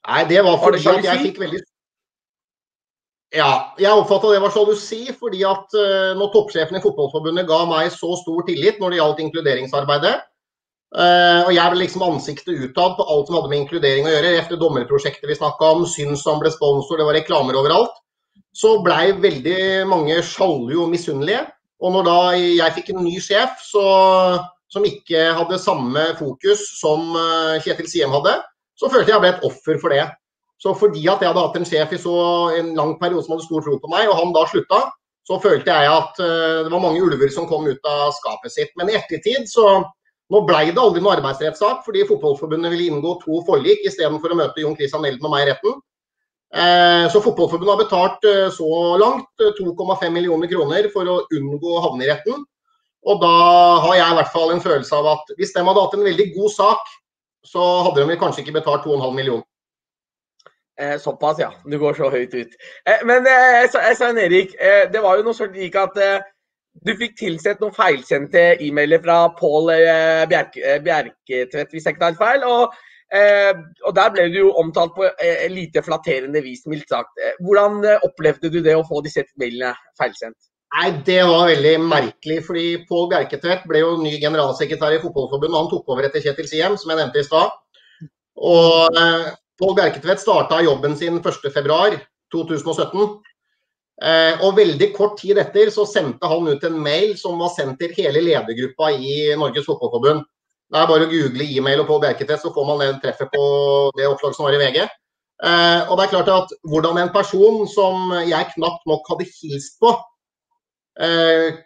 Nei, det var fordi at jeg fikk veldig ja, jeg oppfatta det var sjalusi, fordi at uh, når toppsjefen i Fotballforbundet ga meg så stor tillit når det gjaldt inkluderingsarbeidet, og jeg ble liksom ansiktet utad på alt som hadde med inkludering å gjøre, efter dommerprosjektet vi snakka om, syns som ble sponsor, det var reklamer overalt, så blei veldig mange sjalu og misunnelige. Og når da jeg fikk en ny sjef så, som ikke hadde samme fokus som uh, Kjetil Siem hadde, så følte jeg jeg ble et offer for det. Så fordi at jeg hadde hatt en sjef i så en lang periode som hadde stor tro på meg, og han da slutta, så følte jeg at uh, det var mange ulver som kom ut av skapet sitt. Men i ettertid så Nå ble det aldri noe arbeidsrettssak, fordi Fotballforbundet ville inngå to forlik istedenfor å møte Jon Christian Elden og meg i retten. Uh, så Fotballforbundet har betalt uh, så langt 2,5 millioner kroner for å unngå å havne i retten. Og da har jeg i hvert fall en følelse av at hvis de hadde hatt en veldig god sak, så hadde de kanskje ikke betalt 2,5 millioner. Eh, såpass, ja. Du går så høyt ut. Eh, men eh, Svein Erik, eh, det var jo noe sånt gikk at eh, du fikk tilsett noen feilsendte e-mailer fra Pål eh, Bjerke, Bjerketvedt, hvis jeg ikke tar feil. Og, og, der ble du jo omtalt på lite flatterende vis, mildt sagt. Hvordan opplevde du det å få disse mailene feilsendt? Nei, Det var veldig merkelig. fordi Pål Bjerketvedt ble jo ny generalsekretær i Fotballforbundet. Han tok over etter Kjetil Siem, som jeg nevnte i stad. Og Pål Bjerketvedt starta jobben sin 1.2.2017. Eh, og veldig kort tid etter så sendte han ut en mail som var sendt til hele ledergruppa i Norges Fotballforbund. Det er bare å google e-mail og Pål Bjerketvedt, så får man det treffet på det oppslaget som var i VG. Eh, og det er klart at hvordan en person som jeg knapt nok hadde hilst på, eh,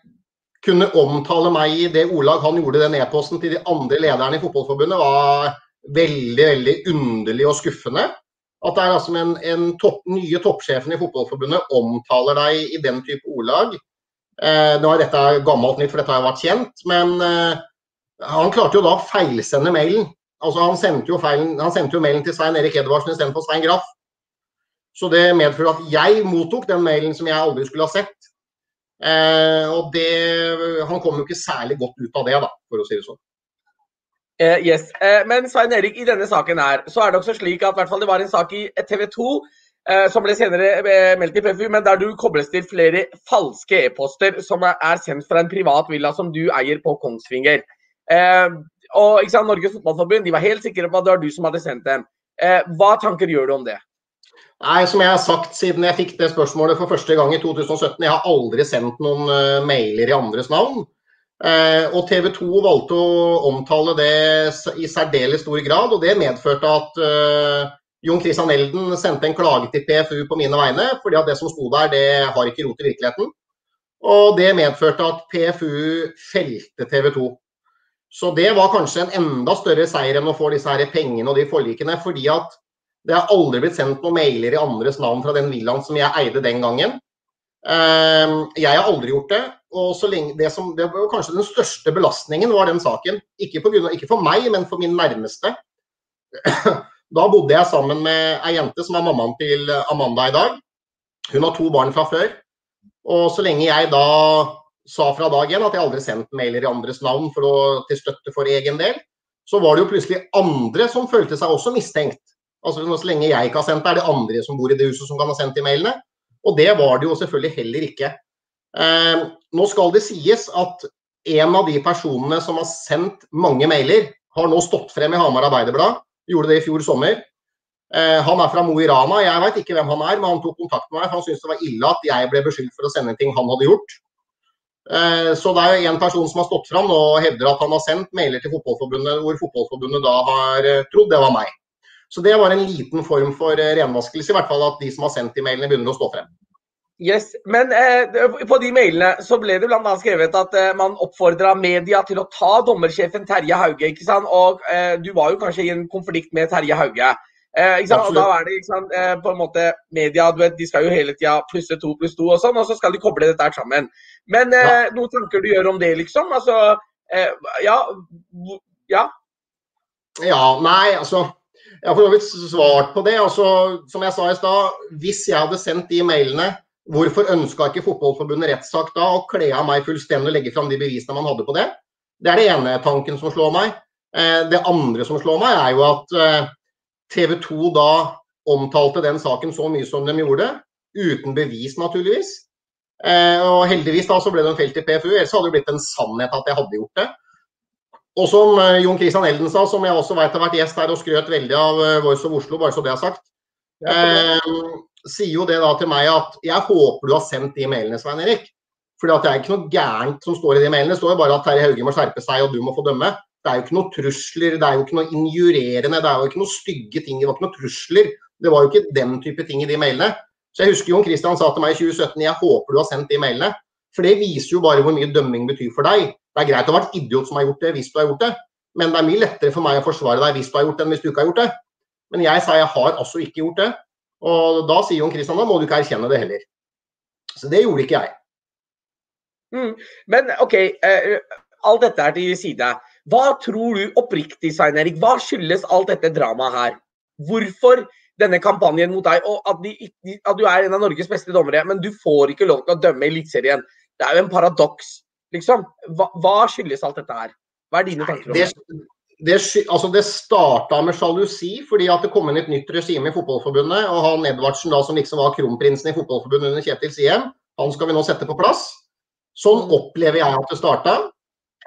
kunne omtale meg i det ordlag han gjorde den e-posten til de andre lederne i Fotballforbundet, var veldig veldig underlig og skuffende. At det er altså en, en topp, nye toppsjefen i Fotballforbundet omtaler deg i den type ordlag. Eh, nå er dette gammelt nytt, for dette har vært kjent. Men eh, han klarte jo da å feilsende mailen. Altså Han sendte jo, feilen, han sendte jo mailen til Svein Erik Edvardsen istedenfor Svein Graff. Så det medfører at jeg mottok den mailen som jeg aldri skulle ha sett. Eh, og det, han kom jo ikke særlig godt ut av det, da, for å si det sånn. Uh, yes. Uh, men Svein Erik, i denne saken her, så er det også slik at hvert det var en sak i TV 2 uh, som ble senere meldt i PFU, men der du kobles til flere falske e-poster som er, sendt fra en privat villa som du eier på Kongsvinger. og ikke sant, Norges Fotballforbund de var helt sikre på at det var du som hadde sendt dem. hva tanker gjør du om det? Nei, Som jeg har sagt siden jeg fikk det spørsmålet for første gang i 2017, jeg har aldri sendt noen mailer i andres navn. Eh, og TV 2 valgte å omtale det i særdeles stor grad, og det medførte at uh, Jon Christian Elden sendte en klage til PFU på mine vegne, fordi at det som sto der, det har ikke rot i virkeligheten. Og det medførte at PFU felte TV 2. Så det var kanskje en enda større seier enn å få disse her pengene og de forlikene, fordi at det har aldri blitt sendt noen mailer i andres navn fra den villaen som jeg eide den gangen. Uh, jeg har aldri gjort det og det, som, det var kanskje den største belastningen var den saken. Ikke, grunn ikke for meg, men for min nærmeste. Da bodde jeg sammen med ei jente som er mammaen til Amanda i dag. Hun har to barn fra før. Og så lenge jeg da sa fra dag én at jeg aldri sendte mailer i andres navn å, til støtte for egen del, så var det jo plutselig andre som følte seg også mistenkt. Altså Så lenge jeg ikke har sendt det, er det andre som bor i det huset som kan ha sendt de mailene. Og det var det jo selvfølgelig heller ikke. Eh, nå skal det sies at en av de personene som har sendt mange mailer, har nå stått frem i Hamar Arbeiderblad. Gjorde det i fjor sommer. Eh, han er fra Mo i Rana. Jeg veit ikke hvem han er, men han tok kontakt med meg. for Han syntes det var ille at jeg ble beskyldt for å sende ting han hadde gjort. Eh, så det er jo en person som har stått fram og hevder at han har sendt mailer til Fotballforbundet hvor Fotballforbundet da har eh, trodd det var meg. Så det var en liten form for renvaskelse, i hvert fall at de som har sendt de mailene begynner å stå frem. Yes, Men eh, på de mailene så ble det bl.a. skrevet at eh, man oppfordra media til å ta dommersjefen Terje Hauge. ikke sant? Og eh, du var jo kanskje i en konflikt med Terje Hauge. Eh, ikke sant? Og da er det ikke sant, eh, på en måte media du vet, de skal jo hele tida plusse to pluss to og sånn, og så skal de koble dette her sammen. Men eh, ja. noen tanker du gjør om det, liksom? Altså, ja, ja? Ja, nei, altså Jeg har for så vidt svart på det. altså, Som jeg sa i stad, hvis jeg hadde sendt de mailene Hvorfor ønska ikke Fotballforbundet rettssak da å kle av meg fullstendig og legge fram de bevisene man hadde på det? Det er det ene tanken som slår meg. Det andre som slår meg, er jo at TV 2 da omtalte den saken så mye som de gjorde, uten bevis naturligvis. Eh, og heldigvis da så ble den felt i PFU, ellers hadde det blitt en sannhet at jeg hadde gjort det. Og som eh, Jon Christian Elden sa, som jeg også vet har vært gjest her og skrøt veldig av eh, Voice of Oslo, bare så det er sagt, eh, sier jo det da til meg at jeg håper du har sendt de mailene, Svein Erik. At det er ikke noe gærent som står i de mailene. Det står jo bare at Terje Hauge må skjerpe seg og du må få dømme. Det er jo ikke noe trusler, det er jo ikke noe injurerende, det er jo ikke noe stygge ting. Det var ikke noe trusler. Det var jo ikke den type ting i de mailene. Så jeg husker Jon Christian sa til meg i 2017 jeg håper du har sendt de mailene. For det viser jo bare hvor mye dømming betyr for deg. Det er greit å ha vært idiot som har gjort det, hvis du har gjort det. Men det er mye lettere for meg å forsvare deg hvis du har gjort det, enn hvis du ikke har gjort det. Men jeg sa jeg har altså ikke gjort det. Og da sier Jon Christian da må du ikke erkjenne det heller. Så det gjorde ikke jeg. Mm. Men OK, uh, alt dette er til side. Hva tror du oppriktig, Svein Erik, hva skyldes alt dette dramaet her? Hvorfor denne kampanjen mot deg, og at, de, at, du er en av Norges beste dommere, men du får ikke lov til å dømme Eliteserien? Det er jo en paradoks, liksom. Hva, hva, skyldes alt dette her? Hva er dine tanker om det? Det, altså det starta med sjalusi, fordi at det kom inn et nytt regime i Fotballforbundet. og han Edvardsen, da, som liksom var kronprinsen i Fotballforbundet under Kjetil Siem, han skal vi nå sette på plass. Sånn mm. opplever jeg at det starta.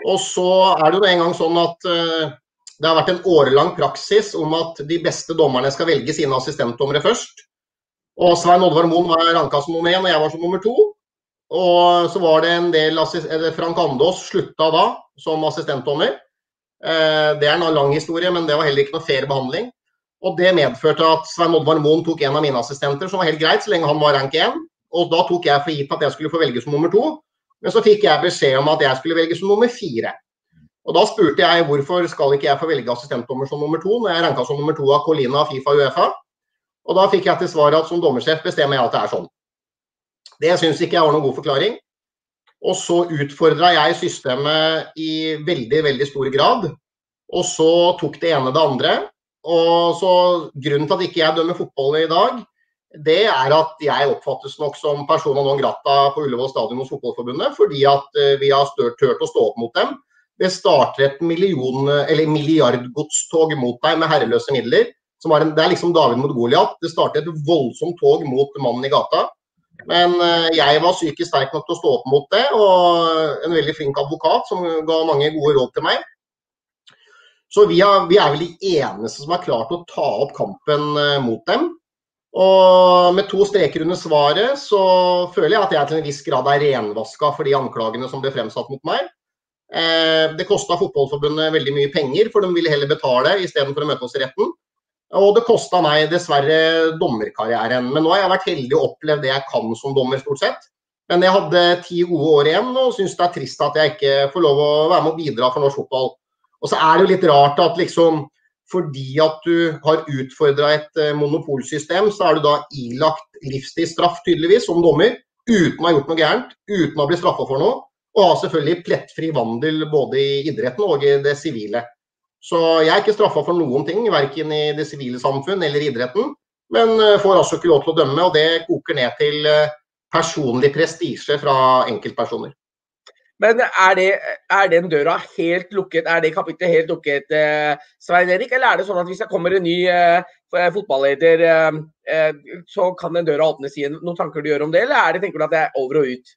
Og så er det jo en gang sånn at uh, det har vært en årelang praksis om at de beste dommerne skal velge sine assistentdommere først. Og Svein Oddvar Moen var ranka som nummer én, og jeg var som nummer to. Og så var det en del Frank Andås slutta da som assistentdommer. Eh, det er en lang historie, men det var heller ikke noe fair behandling. Og det medførte at Svein Oddvar Moen tok en av mine assistenter, som var helt greit så lenge han var rank 1. Og da tok jeg for gitt at jeg skulle få velge som nummer to. Men så fikk jeg beskjed om at jeg skulle velge som nummer fire. Og Da spurte jeg hvorfor skal ikke jeg få velge assistentdommer som nummer to, når jeg ranka som nummer to av Colina, Fifa og Uefa. Og da fikk jeg til svar at som dommersjef bestemmer jeg at det er sånn. Det syns ikke jeg var noen god forklaring. Og så utfordra jeg systemet i veldig, veldig stor grad. Og så tok det ene det andre. Og så Grunnen til at ikke jeg dømmer fotball i dag, det er at jeg oppfattes nok som persona non grata på Ullevål stadion hos Fotballforbundet, fordi at eh, vi har størt, tørt å stå opp mot dem. Det starter et million, eller milliardgodstog mot deg med herreløse midler. En, det er liksom David mot Goliat. Det starter et voldsomt tog mot mannen i gata. Men eh, jeg var psykisk sterk nok til å stå opp mot det, og en veldig flink advokat som ga mange gode råd til meg. Så vi, har, vi er vel de eneste som har klart å ta opp kampen eh, mot dem. Og med to streker under svaret så føler jeg at jeg til en viss grad er renvaska for de anklagene som ble fremsatt mot meg. Eh, det kosta Fotballforbundet veldig mye penger, for de ville heller betale istedenfor å møte oss i retten. Og det kosta meg dessverre dommerkarrieren. Men nå har jeg vært heldig og opplevd det jeg kan som dommer, stort sett. Men jeg hadde ti gode år igjen og syns det er trist at jeg ikke får lov å være med og bidra for norsk fotball. Og så er det jo litt rart at liksom fordi at du har utfordra et eh, monopolsystem, så er du da ilagt livstidsstraff, tydeligvis, som dommer. Uten å ha gjort noe gærent, uten å ha blitt straffa for noe. Og har selvfølgelig plettfri vandel både i idretten og i det sivile. Så jeg er ikke straffa for noen ting, verken i det sivile samfunn eller idretten. Men eh, får altså ikke lov til å dømme, og det koker ned til eh, personlig prestisje fra enkeltpersoner. Men er, det, er, den døra helt lukket, er det kapitlet helt lukket, eh, Svein Erik? Eller er det sånn at hvis det kommer en ny eh, fotballeder, eh, så kan den døra åpnes igjen? Noen tanker du gjør om det, eller er det, tenker du at det er over og ut?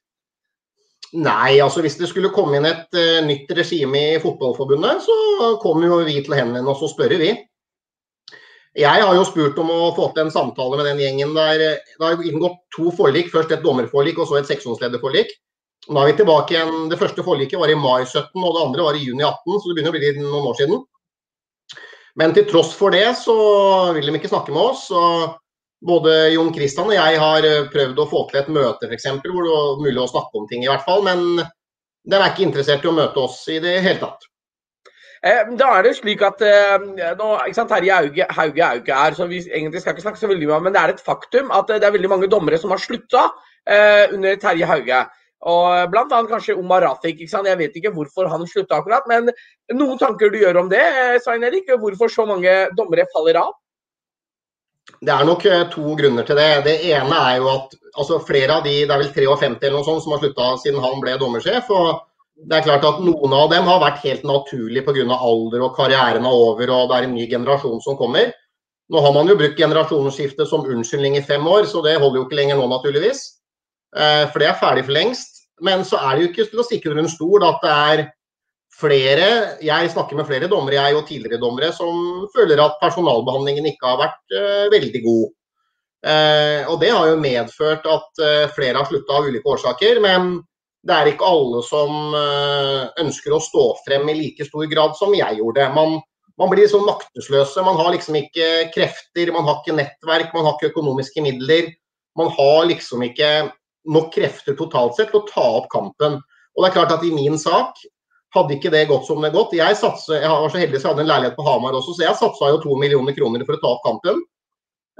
Nei, altså hvis det skulle komme inn et uh, nytt regime i Fotballforbundet, så kommer jo vi til å henvende oss og spørre, vi. Jeg har jo spurt om å få til en samtale med den gjengen der det har inngått to forlik. Først et dommerforlik og så et seksjonslederforlik. Nå er vi tilbake igjen. Det første forliket var i mai 17 og det andre var i juni 18, så det begynner å bli noen år siden. Men til tross for det så vil de ikke snakke med oss. og både Jon Kristian og jeg har prøvd å få til et møte f.eks. hvor det var mulig å snakke om ting i hvert fall. Men de er ikke interessert i å møte oss i det hele tatt. Eh, da er det slik at eh, nå, ikke sant, Terje Hauge, Hauge er jo ikke her, så vi egentlig skal ikke snakke så veldig mye om men det er et faktum at eh, det er veldig mange dommere som har slutta eh, under Terje Hauge. Og annet kanskje Omar Rafik. ikke sant? Jeg vet ikke hvorfor han slutta akkurat, men noen tanker du gjør om det, Svein Erik? Hvorfor så mange dommere faller av? Det er nok to grunner til det. Det ene er jo at altså flere av de, det er vel 53 eller noe sånt som har slutta siden han ble dommersjef. og det er klart at Noen av dem har vært helt naturlig pga. alder og karrieren er over og det er en ny generasjon som kommer. Nå har man jo brukt generasjonsskifte som unnskyldning i fem år, så det holder jo ikke lenger nå, naturligvis. Eh, for det er ferdig for lengst. Men så er det jo ikke til å stikke under en stol at det er flere Jeg snakker med flere dommere, jeg og tidligere dommere, som føler at personalbehandlingen ikke har vært uh, veldig god. Uh, og det har jo medført at uh, flere har slutta av ulike årsaker. Men det er ikke alle som ønsker å stå frem i like stor grad som jeg gjorde. Man, man blir liksom maktesløse. Man har liksom ikke krefter, man har ikke nettverk, man har ikke økonomiske midler. Man har liksom ikke nok krefter totalt sett til å ta opp kampen. Og det er klart at i min sak hadde ikke det gått som det gått. Jeg, satset, jeg var så heldig så jeg hadde en leilighet på Hamar også, så jeg satsa jo to millioner kroner for å ta opp kampen.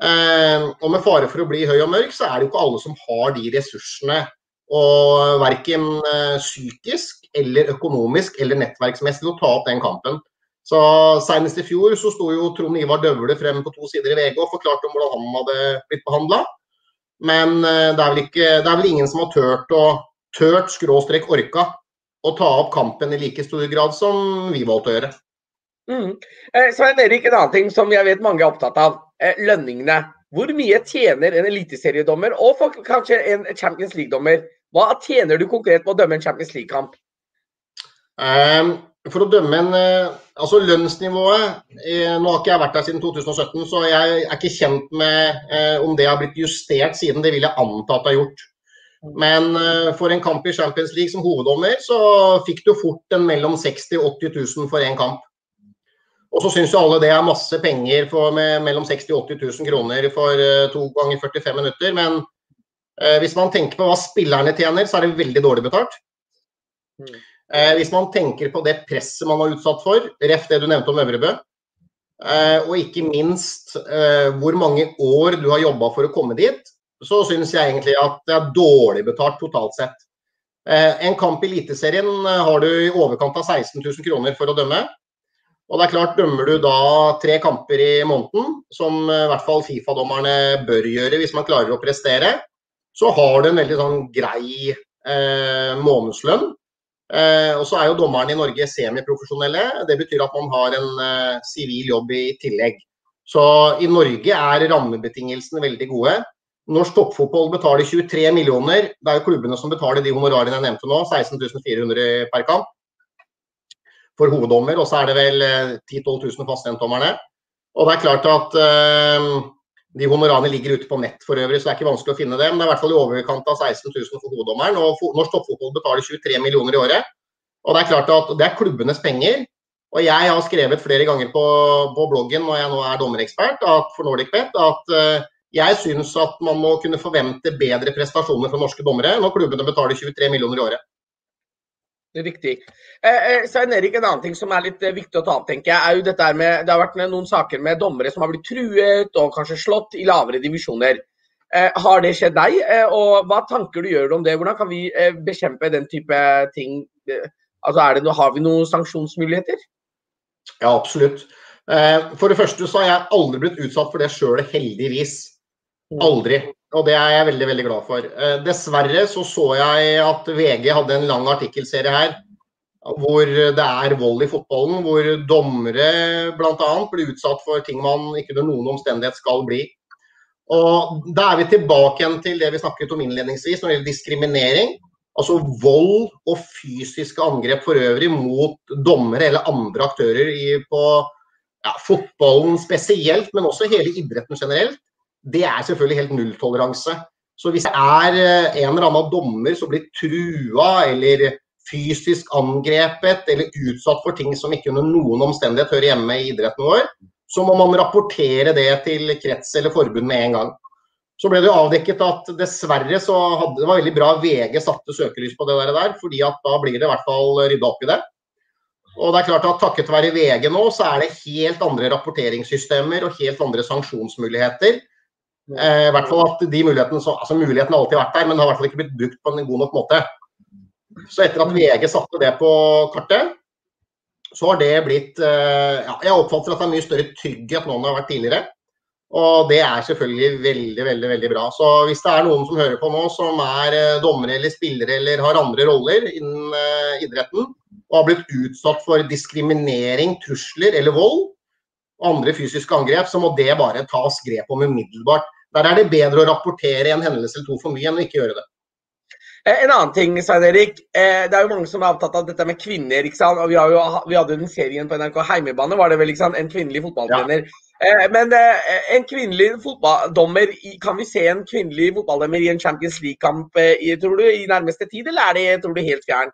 Eh, og med fare for å bli høy og mørk, så er det jo ikke alle som har de ressursene og verken eh, psykisk eller økonomisk eller nettverksmessig å ta opp den kampen. Så Senest i fjor så sto jo Trond Ivar Døvle frem på to sider i VG og forklarte om hvordan han hadde blitt behandla. Men eh, det er, ikke, det er, vel ingen som har tørt å tørt skråstrek orka å ta opp kampen i like stor grad som vi valgte å gjøre. Mm. Eh, Svein Erik, en annen ting som jeg vet mange er opptatt av. Eh, lønningene. Hvor mye tjener en eliteseriedommer og kanskje en Champions League-dommer? Hva tjener du konkret på å dømme en Champions League-kamp? Eh, for å dømme en uh, Altså lønnsnivået uh, Nå har ikke jeg vært der siden 2017, så jeg er ikke kjent med uh, om det har blitt justert siden. Det vil jeg anta at det har gjort. Men for en kamp i Champions League som hoveddommer, så fikk du fort en mellom 60 og 80 000 for én kamp. Og så syns jo alle det er masse penger for med mellom 60 og 80 000 kroner for to ganger 45 minutter. Men Eh, hvis man tenker på hva spillerne tjener, så er det veldig dårlig betalt. Mm. Eh, hvis man tenker på det presset man var utsatt for, ref det du nevnte om Øvrebø, eh, og ikke minst hvor mange år du har jobba for å komme dit, så syns jeg egentlig at det er dårlig betalt totalt sett. En kamp i Eliteserien har du i overkant av 16 000 kroner for å dømme. Og det er klart, Dømmer du da tre kamper i måneden, som i hvert fall Fifa-dommerne bør gjøre hvis man klarer å prestere, så har du en veldig sånn grei eh, månedslønn. Eh, og så er jo dommerne i Norge semiprofesjonelle. Det betyr at man har en eh, sivil eh, jobb i tillegg. Så i Norge er rammebetingelsene veldig gode. Norsk toppfotball betaler 23 millioner. Det er jo klubbene som betaler de honorarene jeg nevnte nå. 16.400 per kamp for hoveddommer. Og så er det vel 10 000-12 000 fastentdommerne. Og det er klart at eh, de honorarene ligger ute på nett for øvrig, så det er ikke vanskelig å finne det. Men det er i hvert fall i overkant av 16 000 for hoveddommeren. Og Norsk toppfotball betaler 23 millioner i året. Og det er klart at det er klubbenes penger. Og jeg har skrevet flere ganger på, på bloggen når jeg nå er dommerekspert at, for NordicBet at uh, jeg syns at man må kunne forvente bedre prestasjoner fra norske dommere når klubbene betaler 23 millioner i året. Riktig. Eh, eh, Svein Erik, En annen ting som er litt eh, viktig å ta opp, tenker jeg, er jo dette med, det har vært noen saker med dommere som har blitt truet og kanskje slått i lavere divisjoner. Eh, har det skjedd deg, eh, og hva tanker du gjør om det? Hvordan kan vi eh, bekjempe den type ting? Altså, det, Har vi noen sanksjonsmuligheter? Ja, absolutt. For det første så har jeg aldri blitt utsatt for det sjøl, heldigvis. Mm. Aldri. Og det er jeg veldig veldig glad for. Eh, dessverre så så jeg at VG hadde en lang artikkelserie her hvor det er vold i fotballen. Hvor dommere bl.a. blir utsatt for ting man ikke under noen omstendighet skal bli. Og Da er vi tilbake igjen til det vi snakket om innledningsvis når det gjelder diskriminering. Altså vold og fysiske angrep for øvrig mot dommere eller andre aktører i, på ja, fotballen spesielt, men også hele idretten generelt, det er selvfølgelig helt nulltoleranse. Så hvis det er eh, en eller annen dommer som blir trua eller fysisk angrepet eller utsatt for ting som ikke under noen omstendighet hører hjemme i idretten vår, så må man rapportere det til krets eller forbund med en gang. Så ble det jo avdekket at dessverre så hadde det var veldig bra VG satte søkelys på det der, fordi at da blir det i hvert fall rydda opp i det. Og det er klart at Takket være VG nå, så er det helt andre rapporteringssystemer og helt andre sanksjonsmuligheter. Eh, hvert fall at de mulighetene, så, altså Muligheten har alltid vært der, men har hvert fall ikke blitt brukt på en god nok måte. Så etter at VG satte det på kartet, så har det blitt eh, ja, Jeg oppfatter at det er mye større trygghet nå enn det har vært tidligere. Og det er selvfølgelig veldig, veldig veldig bra. Så hvis det er noen som hører på nå som er eh, dommere eller spillere eller har andre roller innen eh, idretten, og har blitt utsatt for diskriminering, trusler eller vold, og andre fysiske angrep, så må det bare tas grep om umiddelbart. Der er det bedre å rapportere en hendelse eller to for mye enn å ikke gjøre det. Eh, en annen ting, Svein Erik. Eh, det er jo mange som er opptatt av dette med kvinner. ikke sant? Og Vi, jo, vi hadde den serien på NRK Heimebane, var det vel ikke sant? En kvinnelig fotballtrener. Ja. Men en kvinnelig fotballdommer, kan vi se en kvinnelig fotballdommer i en Champions League-kamp tror du, i nærmeste tid, eller er det tror du, helt fjernt?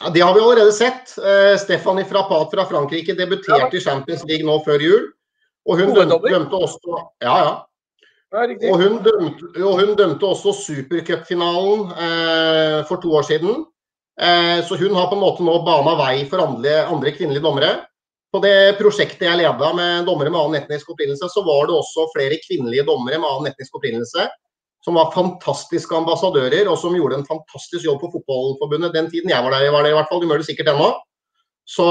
Ja, Det har vi allerede sett. Uh, Stephanie Frappat fra Frankrike debuterte ja. i Champions League nå før jul. Og hun dømte, dømte også Ja, ja. Og hun, dømte, og hun dømte også supercupfinalen eh, for to år siden. Eh, så hun har på en måte nå bana vei for andre, andre kvinnelige dommere. På det prosjektet jeg leda med dommere med annen etnisk opprinnelse, så var det også flere kvinnelige dommere med annen etnisk opprinnelse som var fantastiske ambassadører, og som gjorde en fantastisk jobb for Fotballforbundet den tiden jeg var der. var det i hvert fall, De gjør det sikkert ennå. Så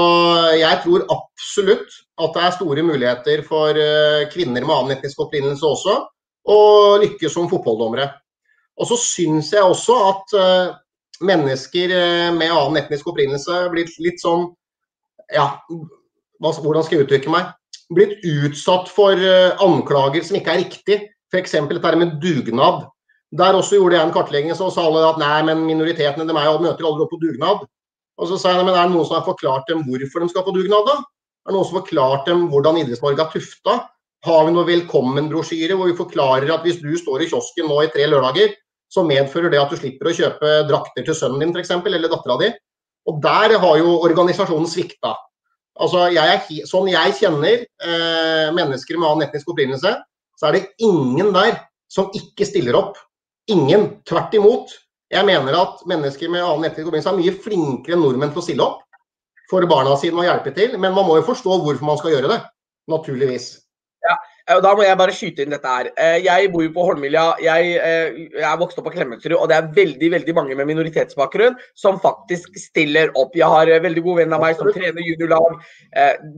jeg tror absolutt at det er store muligheter for eh, kvinner med annen etnisk opprinnelse også å lykkes som fotballdommere. Og så syns jeg også at eh, mennesker eh, med annen etnisk opprinnelse blir litt sånn Ja, hvordan skal jeg uttrykke meg? Blitt utsatt for anklager som ikke er riktig. F.eks. dette med dugnad. Der også gjorde jeg en kartlegging så sa alle at nei, men minoritetene de er jo, møter aldri opp på dugnad. Og så sa jeg men er det noen som har forklart dem hvorfor de skal på dugnad, da? Er det noen som har forklart dem hvordan Idretts-Norge er tufta? Har vi noen velkommen-brosjyre hvor vi forklarer at hvis du står i kiosken nå i tre lørdager, så medfører det at du slipper å kjøpe drakter til sønnen din f.eks., eller dattera di. Og der har jo organisasjonen svikta. Altså, jeg er, sånn jeg kjenner eh, mennesker med annen etnisk opprinnelse, er det ingen der som ikke stiller opp. Ingen. Tvert imot. Jeg mener at mennesker med annen etnisk opprinnelse er mye flinkere enn nordmenn til å stille opp for barna sine og hjelpe til. Men man må jo forstå hvorfor man skal gjøre det. Naturligvis. Og Da må jeg bare skyte inn dette her. Eh, jeg bor jo på Holmlia. Jeg, eh, jeg er vokst opp på Klemetsrud, og det er veldig veldig mange med minoritetsbakgrunn som faktisk stiller opp. Jeg har en veldig god venn av meg som trener juniorlag,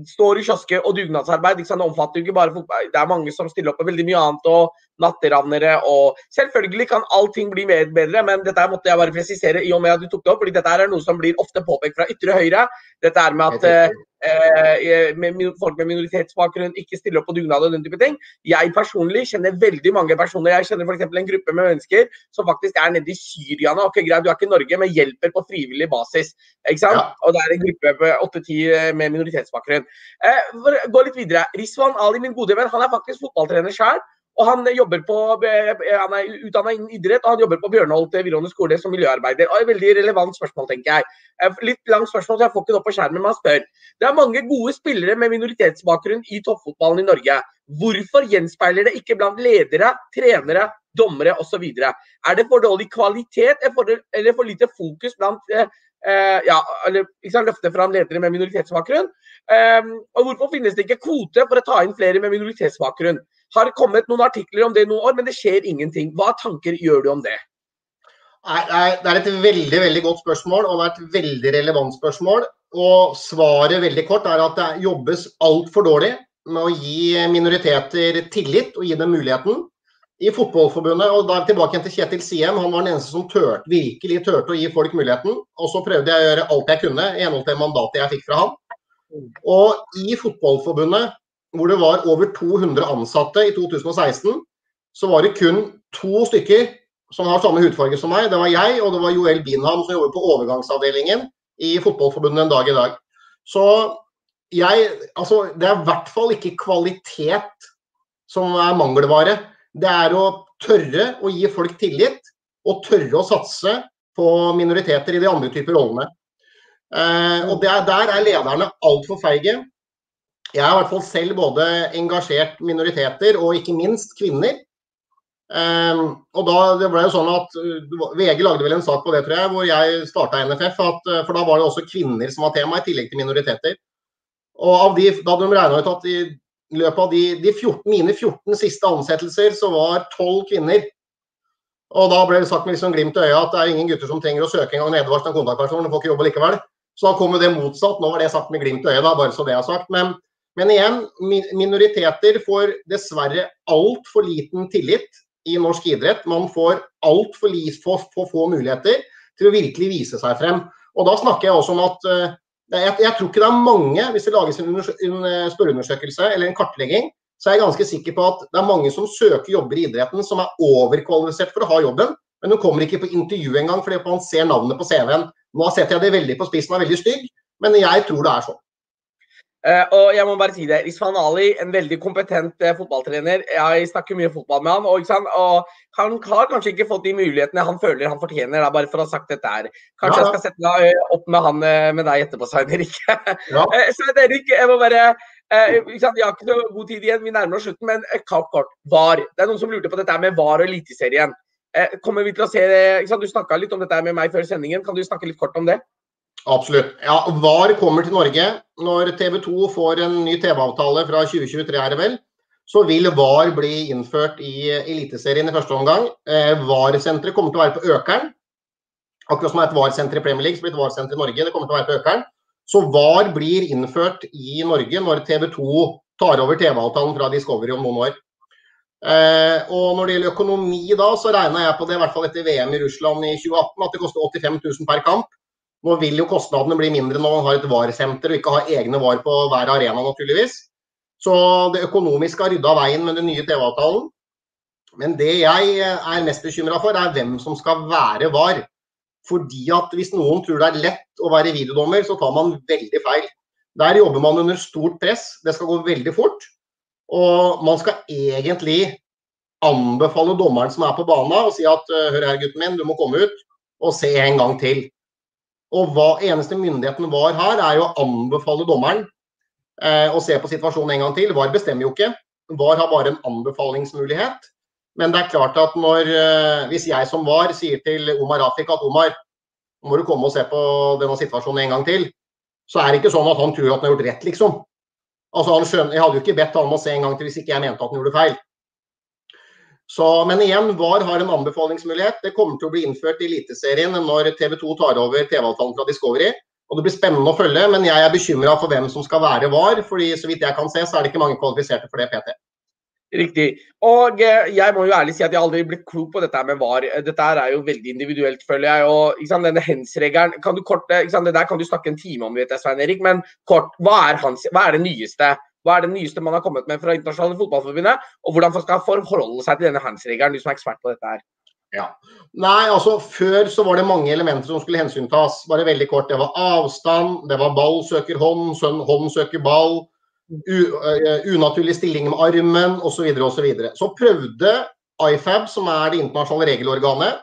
står i kiosker og dugnadsarbeid. Det omfatter jo ikke bare fotball. Det er mange som stiller opp med veldig mye annet. og natteravnere og Selvfølgelig kan allting bli mer bedre, men dette måtte jeg bare presisere i og med at du tok det opp. fordi dette er noe som blir ofte påpekt fra ytre høyre. Dette er med at eh, med folk med minoritetsbakgrunn ikke stiller opp på dugnad og den type ting. Jeg personlig kjenner veldig mange personer. Jeg kjenner f.eks. en gruppe med mennesker som faktisk er nede i Syria nå. Ok, greit, du er ikke i Norge, men hjelper på frivillig basis. ikke sant? Ja. Og det er en gruppe på åtte-ti eh, med minoritetsbakgrunn. Eh, gå litt videre. Rizwan Ali, min gode venn, han er faktisk fotballtrener sjøl. Og han på, eh, han er utdanna innen idrett og han jobber på Bjørnholt videregående skole som miljøarbeider. Og et veldig relevant spørsmål, tenker jeg. Eh, litt langt spørsmål, så jeg får ikke det opp på skjermen, men han spør. Det er mange gode spillere med minoritetsbakgrunn i toppfotballen i Norge. Hvorfor gjenspeiler det ikke blant ledere, trenere, dommere osv.? Er det for dårlig kvalitet eller for lite fokus blant eh, eh ja, eller liksom, løfte fram ledere med minoritetsbakgrunn? Um, og hvorfor finnes det ikke kvote for å ta inn flere med minoritetsbakgrunn? Har kommet noen artikler om det i noen år, men det skjer ingenting. Hva tanker gjør du om det? Det er et veldig veldig godt spørsmål, og det er et veldig relevant spørsmål. Og svaret veldig kort er at det jobbes altfor dårlig med å gi minoriteter tillit og gi dem muligheten. I Fotballforbundet, og da tilbake til Kjetil Siem, han var den eneste som tørt, virkelig turte å gi folk muligheten. Og så prøvde jeg å gjøre alt jeg kunne i henhold til mandatet jeg fikk fra han. Og i Fotballforbundet hvor det var over 200 ansatte i 2016, så var det kun to stykker som har samme hudfarge som meg. Det var jeg, og det var Joel Binham som jobber på overgangsavdelingen i Fotballforbundet en dag i dag. Så jeg Altså, det er i hvert fall ikke kvalitet som er mangelvare. Det er å tørre å gi folk tillit, og tørre å satse på minoriteter i de andre typer rollene. Eh, og der, der er lederne altfor feige. Jeg er i hvert fall selv både engasjert minoriteter og ikke minst kvinner. Um, og da, det ble jo sånn at uh, VG lagde vel en sak på det, tror jeg, hvor jeg starta NFF. At, uh, for da var det også kvinner som var tema, i tillegg til minoriteter. Og de, da hadde de regna ut at i løpet av de, de 14, mine 14 siste ansettelser, så var 12 kvinner. Og da ble det sagt med liksom glimt i øyet at det er ingen gutter som trenger å søke engang nedoverst av kontaktpersonen, de får ikke jobbe likevel. Så da kom det motsatt. Nå var det sagt med glimt i øyet, da, bare så det er sagt. Men, men igjen, minoriteter får dessverre altfor liten tillit i norsk idrett. Man får altfor for, få muligheter til å virkelig vise seg frem. Og da snakker jeg også om at jeg, jeg, tror ikke det er mange, hvis det lages en, en eh, spørreundersøkelse eller en kartlegging, så er jeg ganske sikker på at det er mange som søker jobber i idretten som er overkvalifisert for å ha jobben, men hun kommer ikke på intervju engang fordi man ser navnet på CV-en. Nå setter jeg det veldig på spissen og er veldig stygg, men jeg tror det er sånn. Uh, og jeg må bare si det, Isfan Ali, en veldig kompetent uh, fotballtrener. Jeg snakker mye fotball med han, og, og, han har kanskje ikke fått de mulighetene han føler han fortjener. Da, bare for å ha sagt dette her. Kanskje ja, jeg skal sette meg uh, opp med han med deg etterpå, Svein Erik. ja. Svein Erik, jeg må bare Vi har ikke så god tid igjen, vi nærmer oss slutten, men kort, kort. VAR. Det er noen som lurte på dette med VAR og Eliteserien. kommer vi til å se det, Du snakka litt om dette med meg før sendingen. Kan du snakke litt kort om det? Absolutt. Ja, VAR kommer til Norge. Når TV 2 får en ny TV-avtale fra 2023, er det vel, så vil VAR bli innført i Eliteserien i første omgang. Eh, VAR-senteret kommer til å være på Økeren. Akkurat som det er et VAR-senter i Premier League, så blir det VAR-senter i Norge. Det kommer til å være på Økeren. Så VAR blir innført i Norge når TV 2 tar over TV-avtalen fra Discovery om noen år. Eh, og når det gjelder økonomi da, så regna jeg på det, i hvert fall etter VM i Russland i 2018, at det koster 85 000 per kamp. Nå vil jo kostnadene bli mindre når man har et VAR-senter og ikke har egne VAR på hver arena, naturligvis. Så det økonomiske har rydda veien med den nye TV-avtalen. Men det jeg er mest bekymra for, er hvem som skal være VAR. Fordi at hvis noen tror det er lett å være videodommer, så tar man veldig feil. Der jobber man under stort press. Det skal gå veldig fort. Og man skal egentlig anbefale dommeren som er på banen og si at hør her, gutten min, du må komme ut og se en gang til. Og hva eneste myndigheten var her, er jo å anbefale dommeren eh, å se på situasjonen en gang til. VAR bestemmer jo ikke. VAR har bare en anbefalingsmulighet. Men det er klart at når, eh, hvis jeg som VAR sier til Omar Rafik at Omar, må du komme og se på denne situasjonen en gang til, så er det ikke sånn at han tror at han har gjort rett, liksom. Altså, skjønner, Jeg hadde jo ikke bedt han om å se en gang til hvis ikke jeg mente at han gjorde feil. Så, men igjen, VAR har en anbefalingsmulighet. Det kommer til å bli innført i Eliteserien når TV 2 tar over TV-avtalen fra Discovery. Og Det blir spennende å følge, men jeg er bekymra for hvem som skal være VAR. fordi så vidt jeg kan se, så er det ikke mange kvalifiserte for det PT. Riktig. Og eh, jeg må jo ærlig si at jeg aldri blitt klok på dette med VAR. Dette er jo veldig individuelt, føler jeg. og sant, denne hens-regelen, kan Det der kan du snakke en time om, vet jeg, Svein Erik. Men kort, hva er, hans, hva er det nyeste? Hva er det nyeste man har kommet med fra internasjonale fotballforbundet? Og hvordan man skal forholde seg til denne hands-regelen, du som er ekspert på dette her? Ja. Nei, altså Før så var det mange elementer som skulle hensyntas. Bare veldig kort. Det var avstand, det var ball søker hånd, sønn hånd søker ball, unaturlig stilling med armen osv. Så, videre, og så, så prøvde IFAB, som er det internasjonale regelorganet,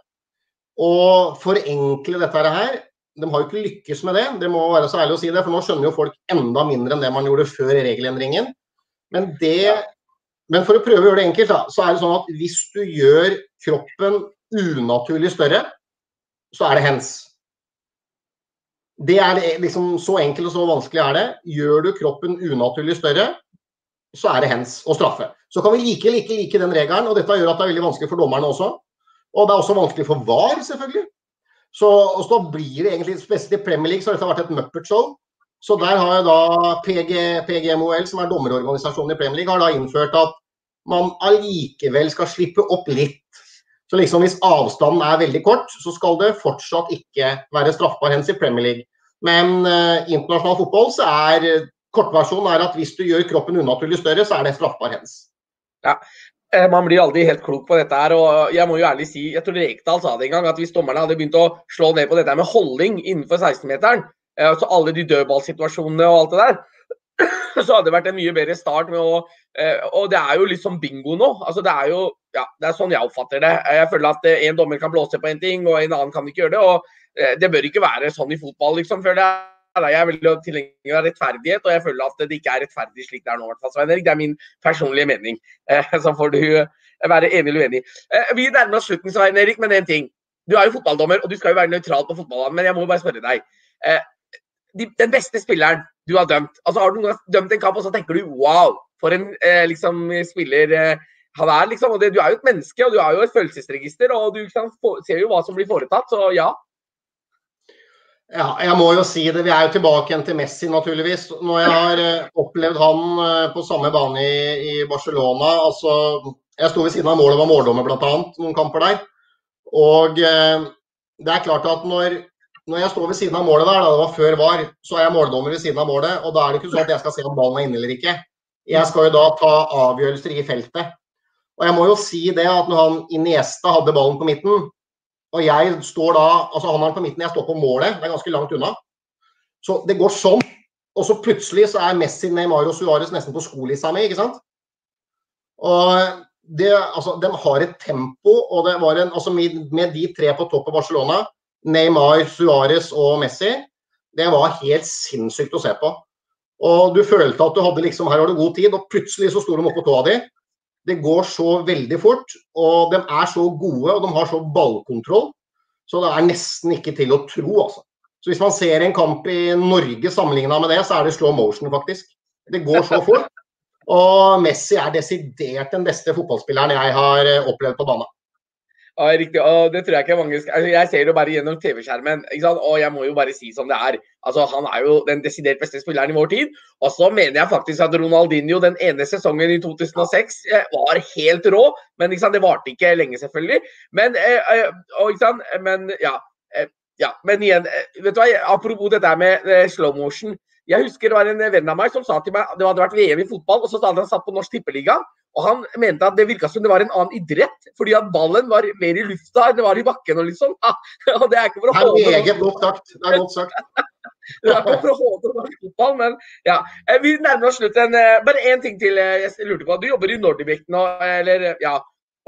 å forenkle dette her de har jo ikke lykkes med det, det må være så ærlig å si det. For nå skjønner jo folk enda mindre enn det man gjorde før regelendringen. Men, det, men for å prøve å gjøre det enkelt, da, så er det sånn at hvis du gjør kroppen unaturlig større, så er det hens. Det er liksom Så enkelt og så vanskelig er det. Gjør du kroppen unaturlig større, så er det hens og straffe. Så kan vi like like like den regelen, og dette gjør at det er veldig vanskelig for dommerne også. Og det er også vanskelig for VAR, selvfølgelig. Så, og så blir det egentlig, spesielt i Premier League, så har dette vært et Muppet-show. Så der har jeg da PG, PGMOL, som er dommerorganisasjonen i Premier League, har da innført at man allikevel skal slippe opp litt. Så liksom hvis avstanden er veldig kort, så skal det fortsatt ikke være straffbar hens i Premier League. Men eh, internasjonal fotball så er kortversjonen er at hvis du gjør kroppen unaturlig større, så er det straffbar hens. Ja. Eh, man blir aldri helt klok på dette her. og Jeg må jo ærlig si, jeg tror Rekdal sa det en gang, at hvis dommerne hadde begynt å slå ned på dette med holding innenfor 16-meteren, altså alle de dødballsituasjonene og alt det der, så hadde det vært en mye bedre start med å Og det er jo litt som bingo nå. altså Det er jo ja, det er sånn jeg oppfatter det. Jeg føler at en dommer kan blåse på en ting, og en annen kan ikke gjøre det. og Det bør ikke være sånn i fotball, liksom. før det er jeg er veldig tilhenger av rettferdighet, og jeg føler at det ikke er rettferdig slik det er nå. Det er min personlige mening. Så får du være enig eller uenig. Vi nærmer oss slutten, Svein Erik, men én ting. Du er jo fotballdommer, og du skal jo være nøytral på fotballbanen, men jeg må bare spørre deg. Den beste spilleren du har dømt, altså har du dømt en kamp og så tenker du wow, for en liksom, spiller han er liksom, og det, Du er jo et menneske, og du er jo et følelsesregister, og du liksom, ser jo hva som blir foretatt, så ja. Ja, jeg må jo si det. Vi er jo tilbake igjen til Messi, naturligvis. Når jeg har eh, opplevd han eh, på samme bane i, Barcelona altså, Jeg sto ved siden av målet, og var måldommer bl.a. noen kamper der. Og eh, det er klart at når, når, jeg står ved siden av målet der, da det var før VAR, så er jeg måldommer ved siden av målet. Og da er det ikke sånn at jeg skal se om ballen er inne eller ikke. Jeg skal jo da ta avgjørelser i feltet. Og jeg må jo si det at når han Iniesta hadde ballen på midten, og jeg står da altså Han er på midten, jeg står på målet. Det er ganske langt unna. Så det går sånn. Og så plutselig så er Messi, Neymar og Suárez nesten på skolissa mi, ikke sant? Og det, altså, de har et tempo, og det var en altså med, med de tre på topp av Barcelona, Neymar, Suárez og Messi, det var helt sinnssykt å se på. Og du følte at du hadde liksom, her har du god tid, og plutselig så sto de oppå tåa di. Det går så veldig fort, og de er så gode og de har så ballkontroll. Så det er nesten ikke til å tro, altså. Så hvis man ser en kamp i Norge sammenligna med det, så er det slow motion, faktisk. Det går så fort. Og Messi er desidert den beste fotballspilleren jeg har opplevd på banen. Ja, riktig. Og det tror jeg ikke mange skal... Altså, jeg ser det bare gjennom TV-skjermen, ikke sant? og jeg må jo bare si som det er. Altså, Han er jo den desidert beste spilleren i vår tid. Og så mener jeg faktisk at Ronaldinho den ene sesongen i 2006 eh, var helt rå. Men det varte ikke lenge, selvfølgelig. Men, eh, og, ikke sant? men ja, ja. Men igjen, vet du hva, apropos dette med slow motion. Jeg husker det var en venn av meg som sa til meg det hadde vært VM i fotball, og så at han satt på Norsk Tippeliga. Og han mente at det virka som det var en annen idrett, fordi at ballen var mer i lufta enn det var i bakken. og liksom. og det er ikke for å håne Det er meget godt sagt. Det er godt sagt. det er ikke for å håne norsk fotball, men ja. Eh, vi nærmer oss slutten. Eh, bare én ting til eh, jeg lurte på. Du jobber i Nordic nå, eller ja.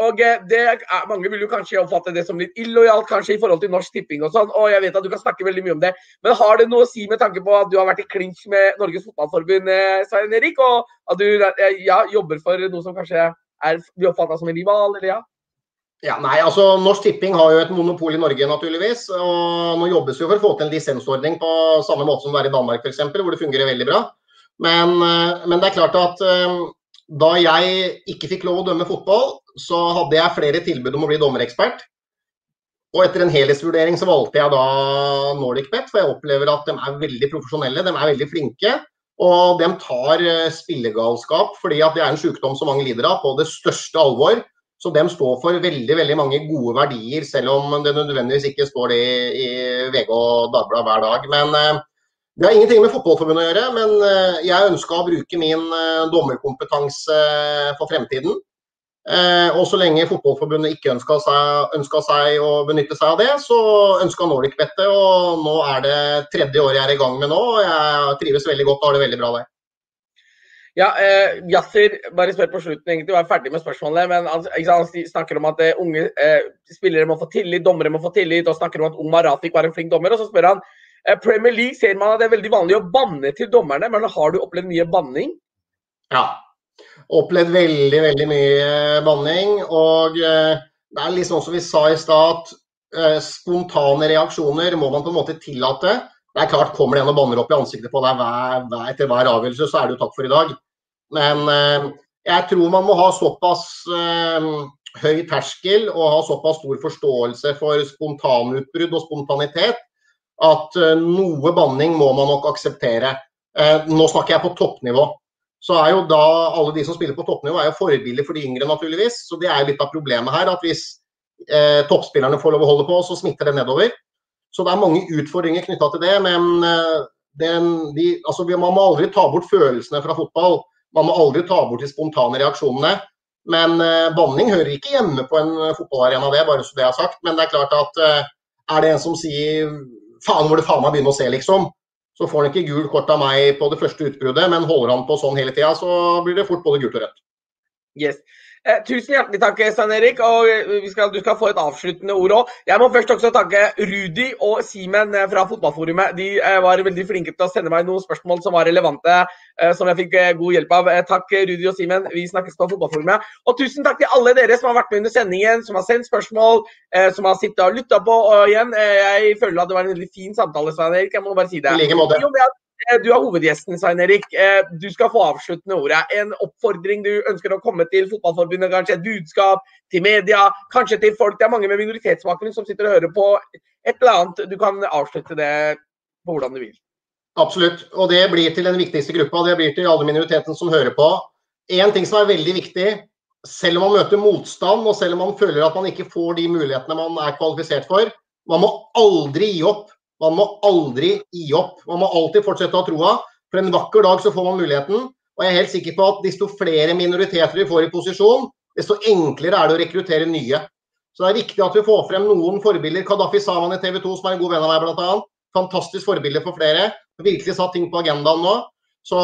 Og eh, det Mange vil jo kanskje oppfatte det som litt illojalt kanskje i forhold til Norsk Tipping og sånn. og jeg vet at du kan snakke veldig mye om det. Men har det noe å si med tanke på at du har vært i klinsj med Norges Fotballforbund, eh, Svein Erik? Og at du eh, ja, jobber for noe som kanskje er, blir oppfatta som en rival, eller ja? Ja, nei, altså Norsk Tipping har jo et monopol i Norge, naturligvis. og Nå jobbes jo for å få til en lisensordning på samme måte som det er i Danmark f.eks., hvor det fungerer veldig bra. Men, men, det er klart at da jeg ikke fikk lov å dømme fotball, så hadde jeg flere tilbud om å bli dommerekspert. Og etter en helhetsvurdering så valgte jeg da NordicBet, for jeg opplever at de er veldig profesjonelle, de er veldig flinke. Og de tar eh, spillegalskap, fordi at det er en sykdom som mange lider av, på det største alvor. Så de står for veldig veldig mange gode verdier, selv om det nødvendigvis ikke står det i VG og Dagbladet hver dag. Men eh, det har ingenting med Fotballforbundet å gjøre. Men eh, jeg ønska å bruke min dommerkompetanse for fremtiden. Eh, og så lenge Fotballforbundet ikke ønska seg, seg, å benytte seg av det, så ønska Nordic dette. Og nå er det tredje året jeg er i gang med nå, og jeg trives veldig godt og har det veldig bra der. Ja, eh, Yasser, bare spør på slutten, egentlig, du er ferdig med spørsmålet. Men han, han snakker om at eh, unge eh, spillere må få tillit, dommere må få tillit, og snakker om at Omar Rafiq var en flink dommer. Og så spør han eh, Premier League ser man at det er veldig vanlig å banne til dommerne, men har du opplevd mye banning? Ja, opplevd veldig, veldig mye banning. Og eh, det er liksom som vi sa i stad, eh, spontane reaksjoner må man på en måte tillate. Det er klart, Kommer det en og banner opp i ansiktet på deg hver, hver, etter hver avgjørelse, så er det jo takk for i dag. Men eh, jeg tror man må ha såpass eh, høy terskel og ha såpass stor forståelse for spontanutbrudd og spontanitet at eh, noe banning må man nok akseptere. Eh, nå snakker jeg på toppnivå så er jo da alle de som spiller på toppnivå, er jo forbilder for de yngre, naturligvis. Så det er jo litt av problemet her. At hvis eh, toppspillerne får lov å holde på, så smitter det nedover. Så det er mange utfordringer knytta til det. Men eh, den, de, altså, man må aldri ta bort følelsene fra fotball. Man må aldri ta bort de spontane reaksjonene. Men eh, banning hører ikke hjemme på en fotballarena, det, bare så det er sagt. Men det er klart at eh, er det en som sier faen hvor det faen meg begynne å se, liksom, så får han ikke gult kort av meg på det første utbruddet, men holder han på sånn hele tida, så blir det fort både gult og rødt. Yes. Eh, tusen hjertelig takk, Stein Erik. og eh, skal, Du skal få et avsluttende ord òg. Jeg må først også takke Rudi og Simen eh, fra Fotballforumet. De var veldig flinke til å sende meg noen spørsmål som var relevante, som jeg fikk god hjelp av. takk, Rudi og Simen. Vi snakkes på Fotballforumet. Og tusen takk til alle dere som har vært med under sendingen, som har sendt spørsmål, som har sittet og lytta på. Og igjen, jeg føler at det var en veldig fin samtale, Stein Erik. Jeg må bare si det. I like måte. Eh, du er hovedgjesten, Svein Erik. Eh, du skal få avsluttende ordet. En oppfordring du ønsker å komme til Fotballforbundet, kanskje et budskap til media, kanskje til folk. Det er mange med minoritetsbakgrunn som sitter og hører på. Et eller annet. Du kan avslutte det på hvordan du vil. Absolutt. Og det blir til den viktigste gruppa. Det blir til alle minoritetene som hører på. En ting som er veldig viktig, selv om man møter motstand, og selv om man føler at man ikke får de mulighetene man er kvalifisert for, man må aldri gi opp. Man må aldri gi opp. Man må alltid fortsette å ha troa. For en vakker dag så får man muligheten. Og jeg er helt sikker på at desto flere minoriteter vi får i posisjon, desto enklere er det å rekruttere nye. Så det er viktig at vi får frem noen forbilder. Kadafi Saman i TV 2, som er en god venn av meg bl.a. Fantastisk forbilde for flere. Virkelig satt ting på agendaen nå. Så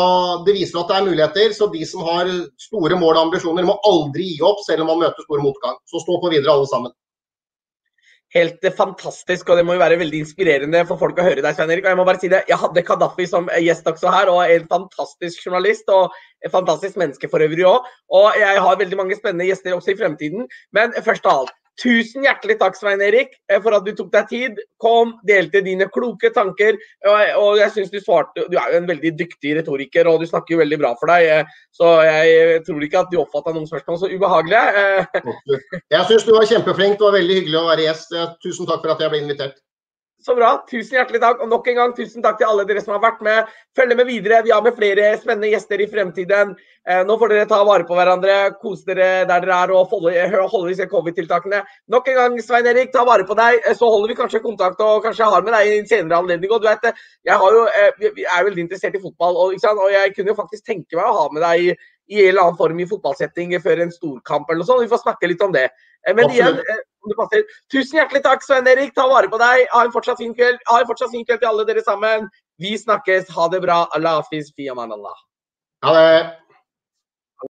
det viser at det er muligheter. Så de som har store mål og ambisjoner, må aldri gi opp, selv om man møter stor motgang. Så stå på videre, alle sammen helt fantastisk, og det må jo være veldig inspirerende for folk å høre deg, Svein Erik. Og jeg må bare si det, jeg hadde Kadafi som gjest også her, og en fantastisk journalist. og et fantastisk menneske for øvrig òg. Og jeg har veldig mange spennende gjester også i fremtiden. Men først av alt, Tusen hjertelig takk, Svein Erik, eh, for at du tok deg tid. Kom, delte dine kloke tanker. Og jeg synes Du svarte, du er jo en veldig dyktig retoriker, og du snakker jo veldig bra for deg. Eh, så jeg tror ikke at du oppfatta noen spørsmål så ubehagelige. Eh. Jeg syns du var kjempeflink. Det var veldig hyggelig å være gjest. Tusen takk for at jeg ble invitert. Så bra. Tusen hjertelig takk. Og nok en gang tusen takk til alle dere som har vært med. Følg med videre. Vi har med flere spennende gjester i fremtiden. Eh, nå får dere ta vare på hverandre, kose dere der dere er og holde, holde disse covid-tiltakene. Nok en gang, Svein Erik, ta vare på deg. Eh, så holder vi kanskje kontakt og kanskje har med deg i en senere anledning. Og du vet, jeg, jo, eh, jeg er veldig interessert i fotball, og, og, jeg kunne jo faktisk tenke meg å ha med deg i, i en eller annen form i fotballsetting før en storkamp eller noe sånt. Vi får snakke litt om det. Men Absolutt. igjen, om du passer. Tusen hjertelig takk, Svein Erik. Ta vare på deg. Ha en fortsatt fin kveld. Ha en fortsatt fin kveld til alle dere sammen. Vi snakkes. Ha det bra. Allah hafiz. Fi aman Allah. Ha det.